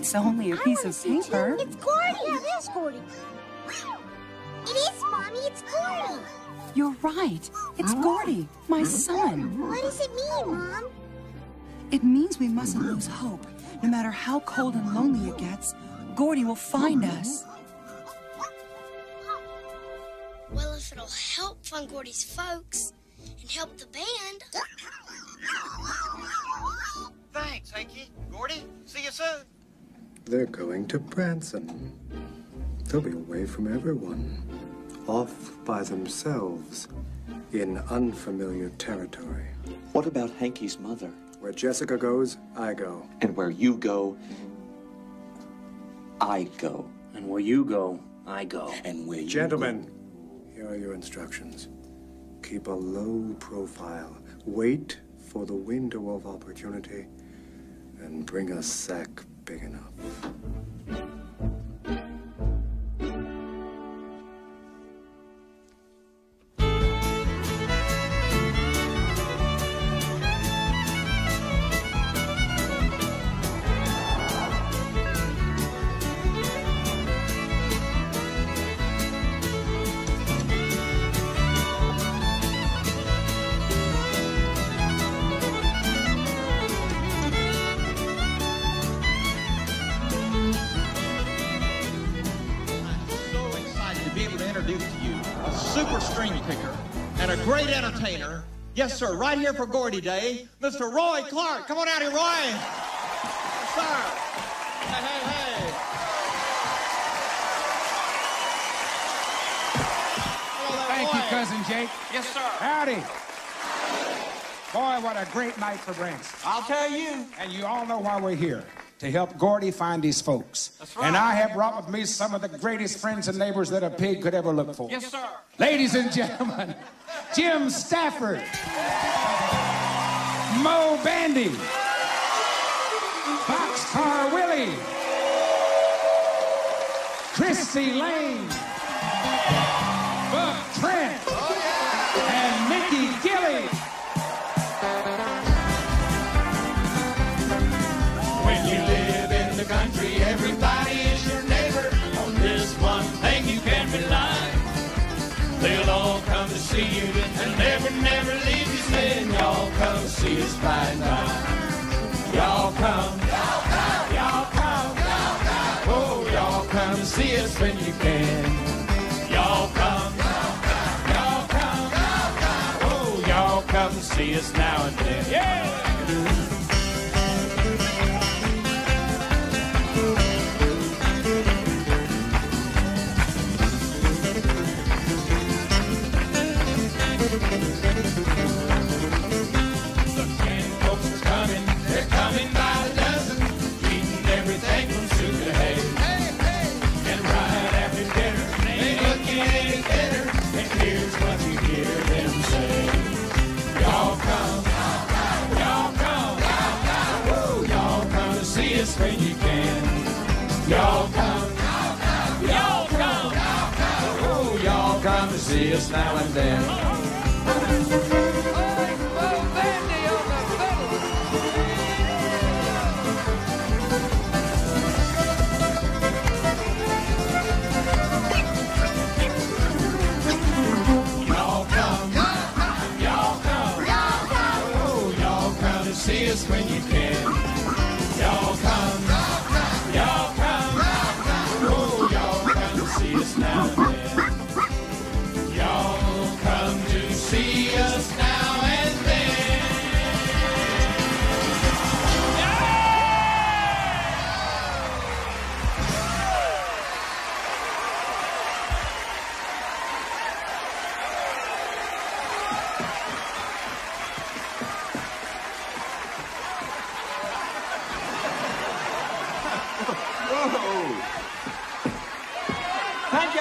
Speaker 7: It's only a piece of paper.
Speaker 4: It's Gordy! Yeah, it is Gordy. It is, Mommy. It's Gordy.
Speaker 7: You're right. It's Gordy, my son.
Speaker 4: What does it mean, Mom?
Speaker 7: It means we mustn't lose hope. No matter how cold and lonely it gets, Gordy will find us.
Speaker 6: Well, if it'll help find Gordy's folks and help the band.
Speaker 8: Thanks, Hanky. Gordy, see you soon.
Speaker 16: They're going to Branson. They'll be away from everyone, off by themselves, in unfamiliar territory.
Speaker 22: What about Hanky's mother?
Speaker 16: Where Jessica goes, I go.
Speaker 22: And where you go, I go.
Speaker 14: And where you go, I go.
Speaker 22: And where you
Speaker 16: Gentlemen, here are your instructions. Keep a low profile. Wait for the window of opportunity and bring a sack big enough.
Speaker 8: Introduce to you a super string picker and a great entertainer. Yes, sir, right here for Gordy Day, Mr. Roy Clark. Come on out here, Roy. Yes, sir. Hey, hey, hey.
Speaker 34: Thank you, Cousin Jake.
Speaker 8: Yes, sir.
Speaker 34: Howdy. Boy, what a great night for Branson.
Speaker 8: I'll tell you.
Speaker 34: And you all know why we're here. To help Gordy find his folks.
Speaker 8: That's right.
Speaker 34: And I have brought with me some of the greatest friends and neighbors that a pig could ever look for.
Speaker 8: Yes, sir.
Speaker 34: Ladies and gentlemen, Jim Stafford, Moe Bandy, Boxcar Willie, Christy Lane, Buck Trent, and
Speaker 24: never, never leave you saying, Y'all come see us by and by. Y'all come, y'all come, y'all come, y'all come. Oh, y'all come see us when you can. Y'all come, y'all come, y'all come, y'all come. Oh, y'all come see us now and then.
Speaker 12: Us now and then.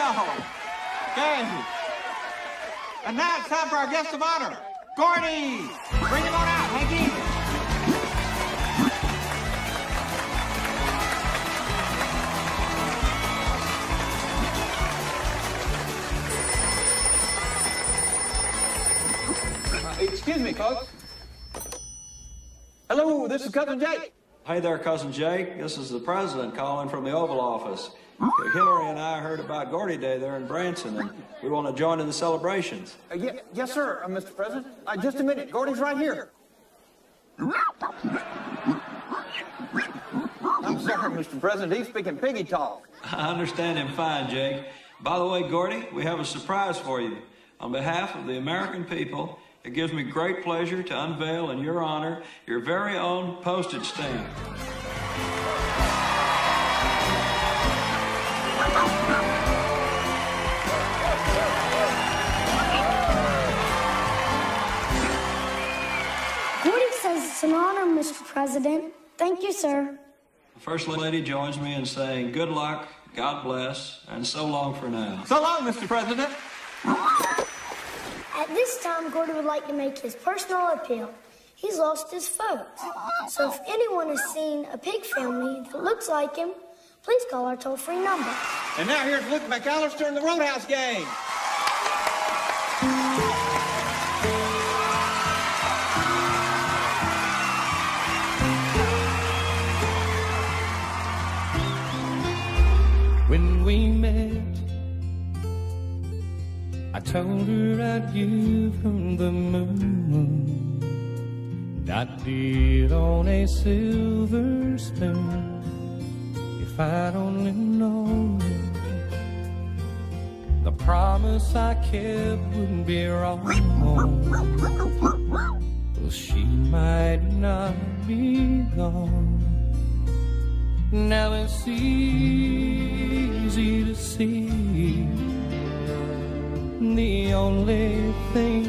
Speaker 8: Okay. And now it's time for our guest of honor, Gordy. Bring him on out, Hanky.
Speaker 35: Uh, excuse me, folks. Hello, this is Cousin Jake.
Speaker 36: Hey there, Cousin Jake. This is the president calling from the Oval Office. Hillary and I heard about Gordy Day there in Branson, and we want to join in the celebrations.
Speaker 35: Uh, ye- yes, sir, uh, Mr. President. Uh, just a minute. Gordy's right here. I'm sorry, Mr. President. He's speaking piggy talk.
Speaker 36: I understand him fine, Jake. By the way, Gordy, we have a surprise for you. On behalf of the American people, it gives me great pleasure to unveil in your honor your very own postage stamp.
Speaker 6: An honor, Mr. President. Thank you, sir.
Speaker 36: The First Lady joins me in saying good luck, God bless, and so long for now.
Speaker 8: So long, Mr. President.
Speaker 6: At this time, Gordon would like to make his personal appeal. He's lost his folks. So if anyone has seen a pig family that looks like him, please call our toll-free number.
Speaker 8: And now here's Luke McAllister and the Roadhouse Gang.
Speaker 12: We met, I told her I'd give her the moon. I'd be on a silver spoon if I'd only known. The promise I kept wouldn't be wrong. Well, she might not be gone. Now it's easy to see the only thing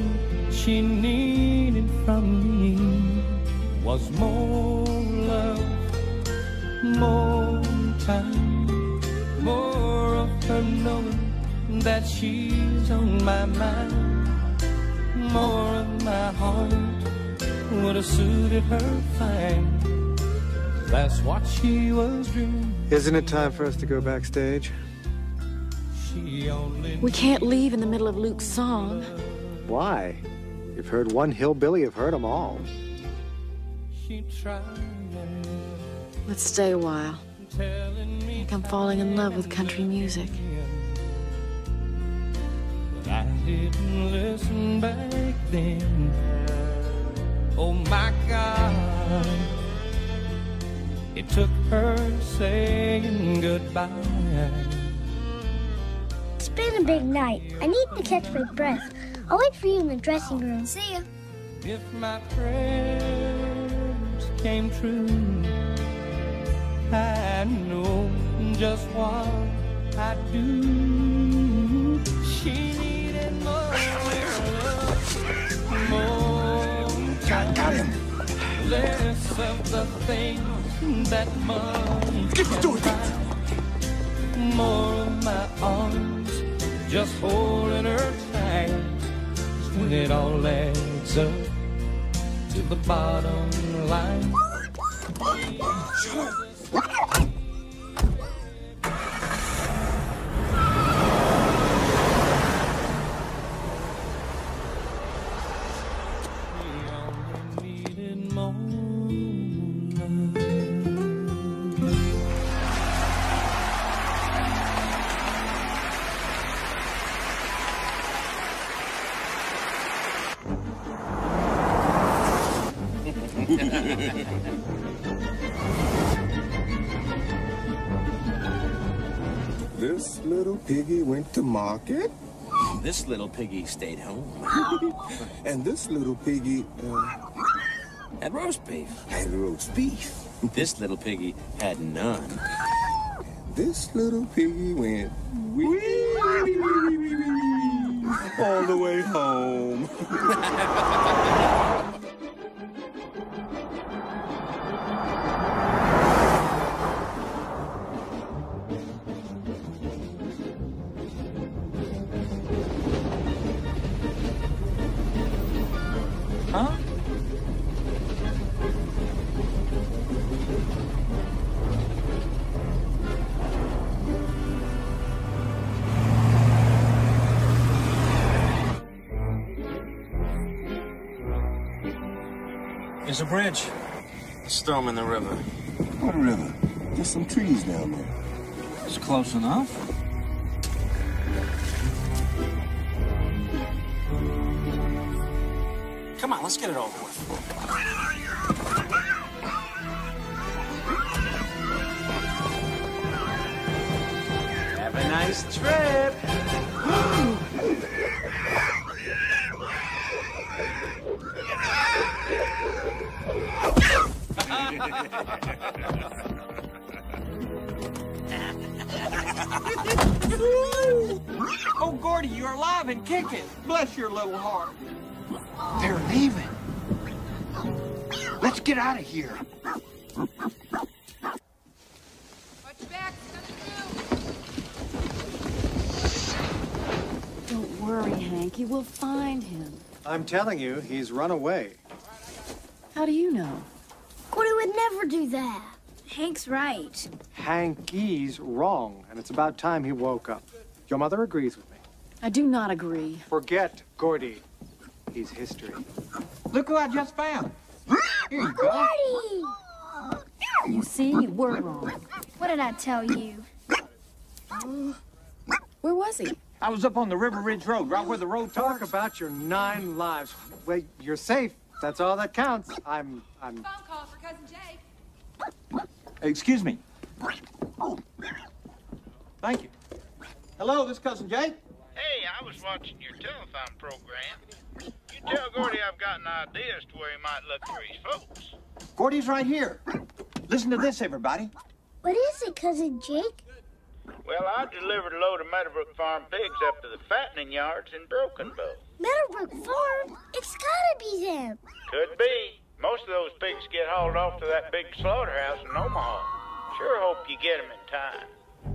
Speaker 12: she needed from me was more love, more time, more of her knowing that she's on my mind. More of my heart would have suited her fine. That's what she was dreaming.
Speaker 16: Isn't it time for us to go backstage?
Speaker 12: She only
Speaker 15: We can't leave in the middle of Luke's song.
Speaker 16: Why? You've heard one hillbilly, you've heard them all.
Speaker 12: she tried.
Speaker 15: Let's stay a while. I think I'm falling in love with country music.
Speaker 12: But I didn't listen back then. Oh my God. It took her saying goodbye.
Speaker 4: It's been a big night. I need to catch my breath. I'll wait for you in the dressing room. See ya.
Speaker 12: If my prayers came true, I know just what I'd do. She needed more love, more time. Got him. Less of the things that money Give it to More of my arms just holding her tight. When it all adds up to the bottom line.
Speaker 24: This went to market.
Speaker 23: This little piggy stayed home. [LAUGHS]
Speaker 24: and this little piggy uh,
Speaker 23: Had roast beef.
Speaker 24: had roast beef.
Speaker 23: This little piggy had none.
Speaker 24: This little piggy went wee, [LAUGHS] all the way home. [LAUGHS]
Speaker 23: There's a bridge. Let's in the river.
Speaker 24: What river? There's some trees down there.
Speaker 23: It's close enough. Come on, let's get it over with.
Speaker 16: Have a nice trip. [GASPS] [LAUGHS]
Speaker 8: Oh, Gordy, you're alive and kicking. Bless your little heart.
Speaker 34: They're leaving. Let's get out of here.
Speaker 15: Don't worry, Hanky. We'll find him.
Speaker 16: I'm telling you, he's run away.
Speaker 15: How do you know?
Speaker 4: Gordy would never do that. Hank's right.
Speaker 16: Hanky's wrong, and it's about time he woke up. Your mother agrees with me.
Speaker 15: I do not agree.
Speaker 16: Forget Gordy. He's history.
Speaker 8: Look who I just found. Here you go.
Speaker 4: Gordy!
Speaker 15: You see, you were wrong.
Speaker 4: What did I tell you?
Speaker 15: Where was he?
Speaker 8: I was up on the River Ridge Road, right where the road
Speaker 16: Talk about your nine lives. Well, you're safe. That's all that counts. I'm, I'm.
Speaker 2: Phone call for cousin Jake.
Speaker 8: Excuse me. Thank you. Hello, this is cousin Jake.
Speaker 37: Hey, I was watching your telephone program. You tell Gordy I've got an idea as to where he might look for his folks.
Speaker 8: Gordy's right here. Listen to this, everybody.
Speaker 4: What is it, cousin Jake?
Speaker 37: Well, I delivered a load of Meadowbrook Farm pigs up to the fattening yards in Broken Bow.
Speaker 4: Meadowbrook Farm? It's gotta be them.
Speaker 37: Could be. Most of those pigs get hauled off to that big slaughterhouse in Omaha. Sure hope you get 'em in time.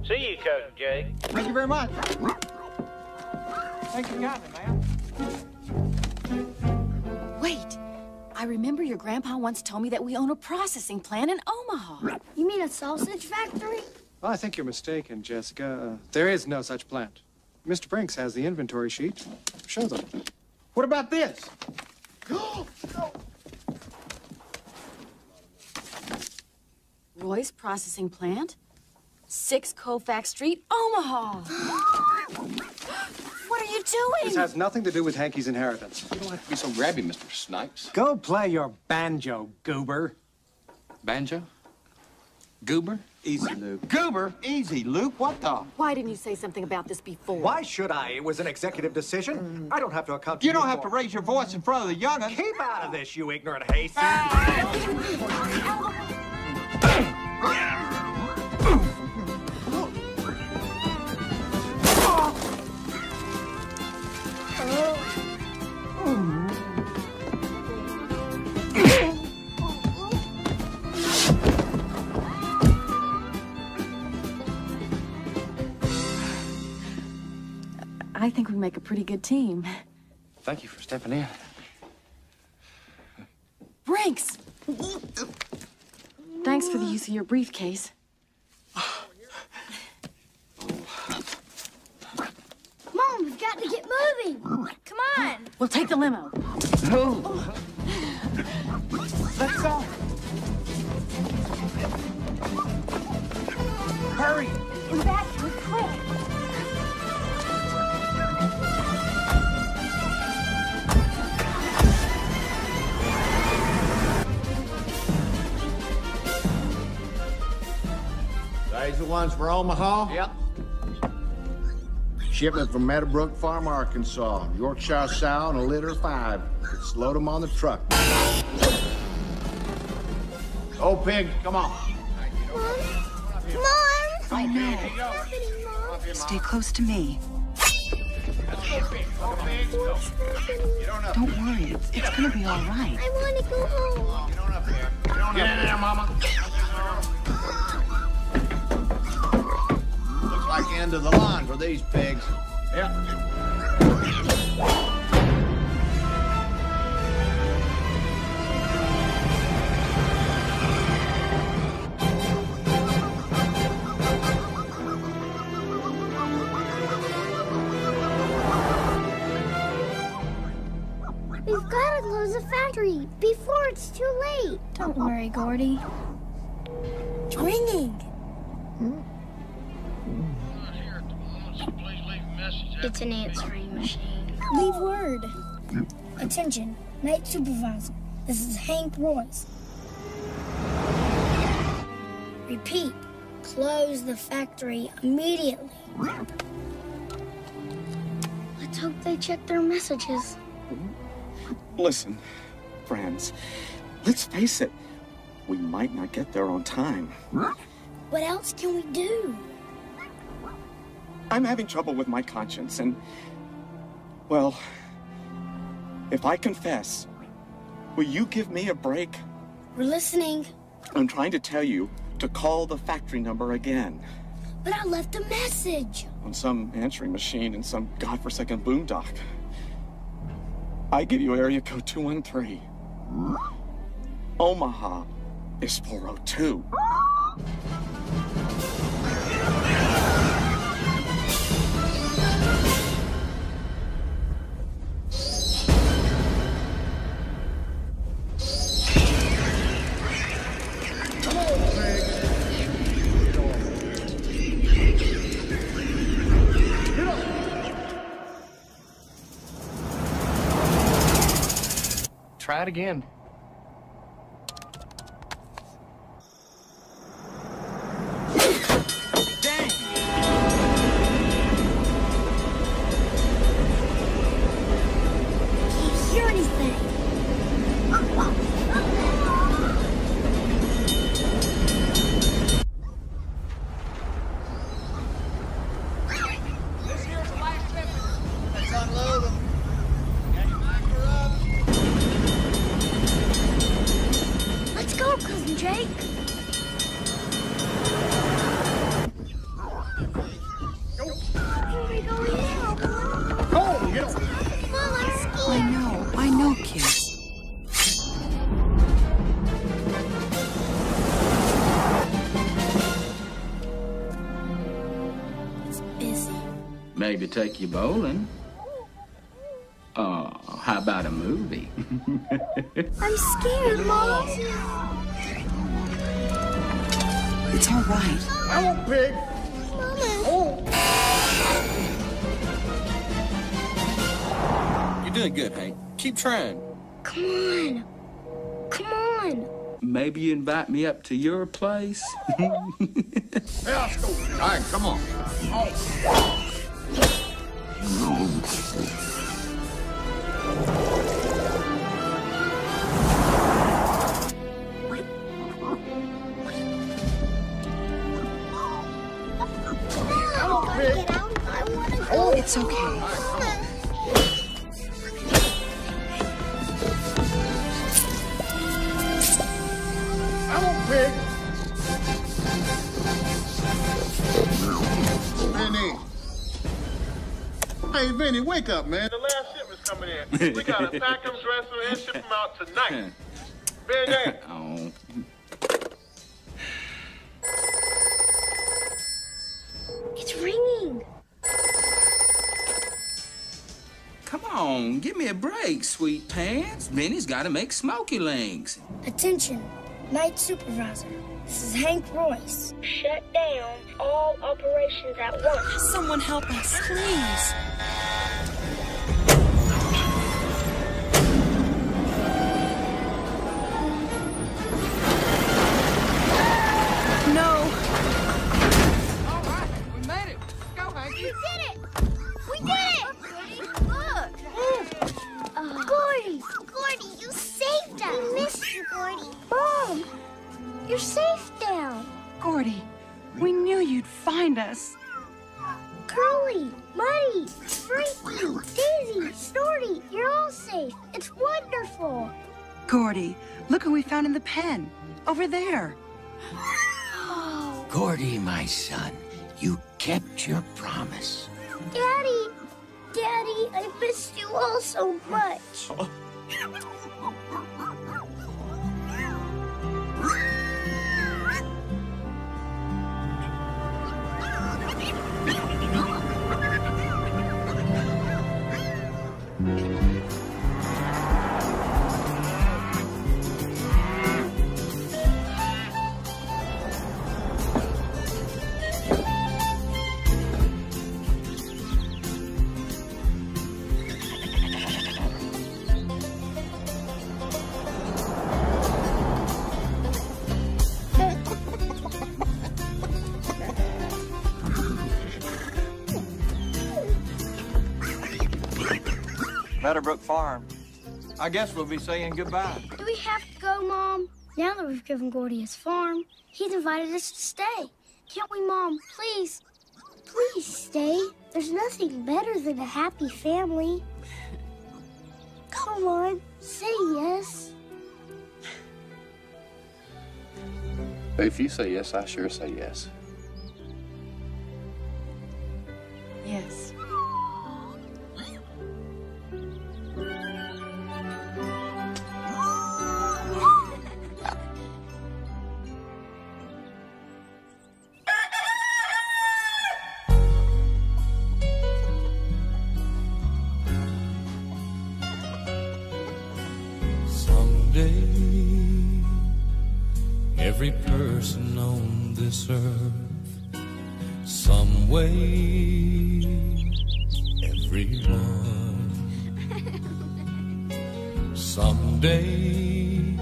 Speaker 37: See you, cousin Jake.
Speaker 8: Thank you very much. Thank you kindly, ma'am.
Speaker 15: Wait. I remember your grandpa once told me that we own a processing plant in Omaha.
Speaker 4: You mean a sausage factory?
Speaker 16: Well, I think you're mistaken, Jessica. Uh, there is no such plant. Mr. Brinks has the inventory sheet. Show them.
Speaker 8: What about this? [GASPS]
Speaker 15: Royce processing plant? 6 Colfax Street, Omaha. [GASPS] what are you doing?
Speaker 16: This has nothing to do with Hanky's inheritance.
Speaker 31: You don't have to be so grabby, Mr. Sipes.
Speaker 16: Go play your banjo, goober.
Speaker 31: Banjo? Goober?
Speaker 8: Easy, Luke. Goober, easy, Luke. What the?
Speaker 15: Why didn't you say something about this before?
Speaker 16: Why should I? It was an executive decision. I don't have to account to
Speaker 8: You don't have to raise your voice in front of the young'un.
Speaker 16: Keep out of this, you ignorant hayseed.
Speaker 15: Make a pretty good team.
Speaker 31: Thank you for stepping in.
Speaker 15: Brinks! Thanks for the use of your briefcase.
Speaker 4: Mom, we've got to get moving. Come on.
Speaker 15: We'll take the limo.
Speaker 8: Let's go. Hurry.
Speaker 4: We're back here quick.
Speaker 2: ones for Omaha? Yep. Shipment from Meadowbrook Farm, Arkansas. Yorkshire sow and a litter of five. Let's load them on the truck. Oh, pig, come on.
Speaker 6: Come on!
Speaker 7: I know. Stay close to me. Don't worry, it's, it's gonna be all right.
Speaker 6: I want to go home.
Speaker 2: Get in there, Mama. Looks like end of the line for these pigs. Yep.
Speaker 6: We've got to close the factory before it's too late.
Speaker 9: Don't worry, Gordy.
Speaker 6: It's ringing. Hmm?
Speaker 9: It's an answering machine.
Speaker 6: Leave word. Attention, night supervisor. This is Hank Royce. Repeat, close the factory immediately.
Speaker 9: Let's hope they check their messages.
Speaker 22: Listen, friends, let's face it, we might not get there on time.
Speaker 6: What else can we do?
Speaker 22: I'm having trouble with my conscience, and, well, if I confess, will you give me a break?
Speaker 6: We're listening,
Speaker 22: I'm trying to tell you to call the factory number again
Speaker 6: but I left a message.
Speaker 22: on some answering machine in some godforsaken boondock. I give you area code 213. Omaha is 402.
Speaker 11: Try it again.
Speaker 3: Take you bowling. Oh, how about a movie? [LAUGHS]
Speaker 6: I'm scared, Mom.
Speaker 7: It's all right.
Speaker 2: I want pig. Oh.
Speaker 3: You're doing good, Hank. Keep trying.
Speaker 6: Come on. Come on.
Speaker 3: Maybe you invite me up to your place? [LAUGHS]
Speaker 2: Yeah, let's go. All right, come on.
Speaker 6: Come Oh,
Speaker 7: it's okay.
Speaker 2: Vinny, wake up, man.
Speaker 37: The last shipment's coming in. [LAUGHS] We gotta pack them, dress them, and ship them out tonight. [LAUGHS] Vinny! [LAUGHS]
Speaker 3: oh.
Speaker 6: It's ringing.
Speaker 3: Come on, give me a break, sweet pants. Vinny's got to make smoky links.
Speaker 6: Attention, night supervisor. This is Hank Royce. Shut down all operations at once.
Speaker 7: Someone help us, please.
Speaker 35: Farm. I guess we'll be saying goodbye.
Speaker 4: Do we have to go, Mom? Now that we've given Gordy his farm, he's invited us to stay. Can't we, Mom? Please, please stay. There's nothing better than a happy family. Come on, say yes.
Speaker 31: If you say yes, I sure say yes.
Speaker 15: Yes.
Speaker 12: Some way, everyone. Someday,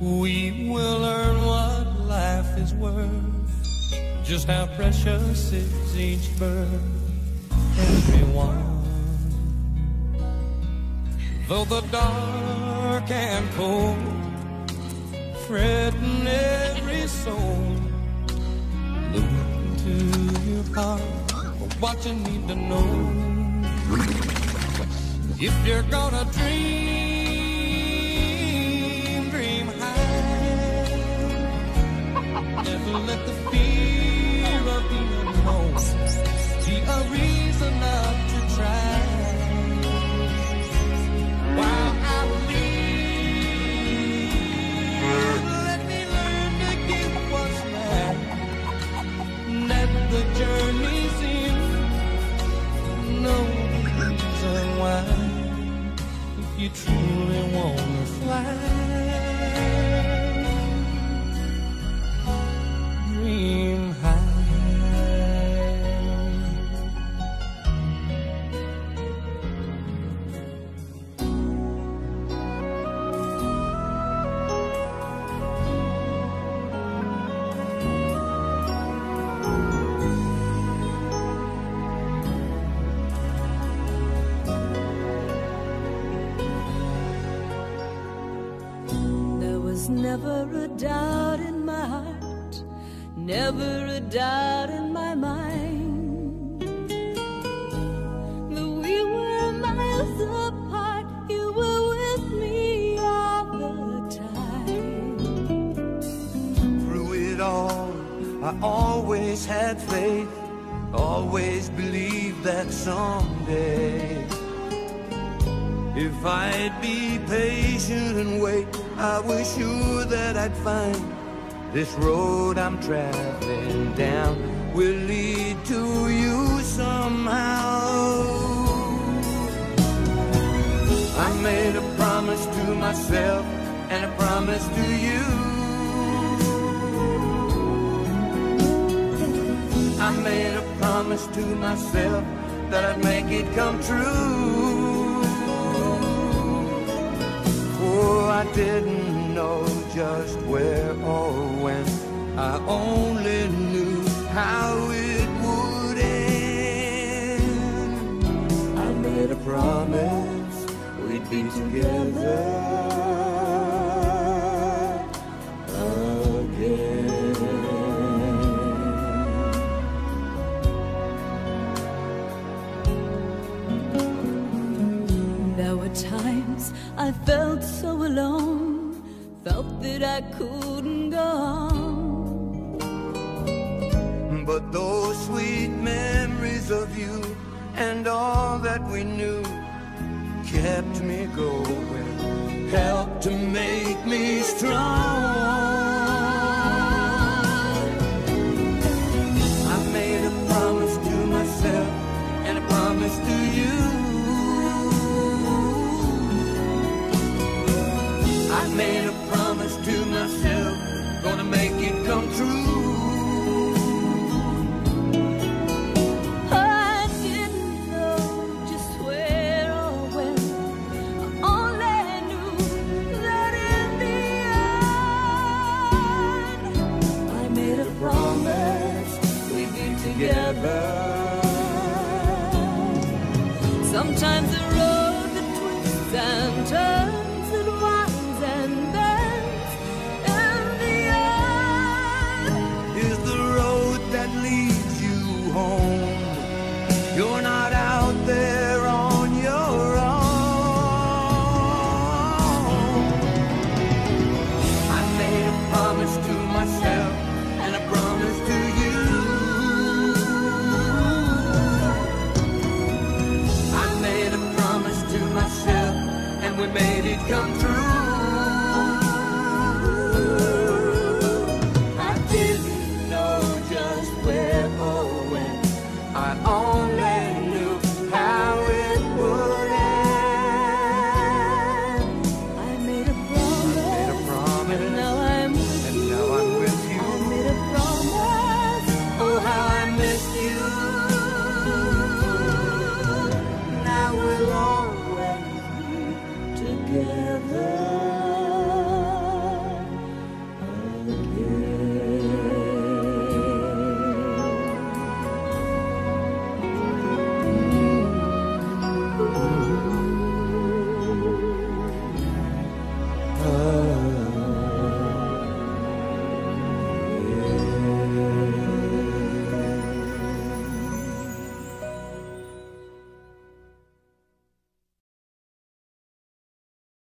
Speaker 12: we will learn what life is worth, just how precious is each birth, everyone. Though the dark and cold threaten every soul, for what you need to know. If you're gonna dream, dream high. Never let the fear of the unknown be a reason not why. If you truly wanna fly, this road I'm traveling down will lead to you somehow. I made a promise to myself and a promise to you. I made a promise to myself that I'd make it come true. Oh, I didn't know just where when. I only knew how it would end. I made a promise we'd be together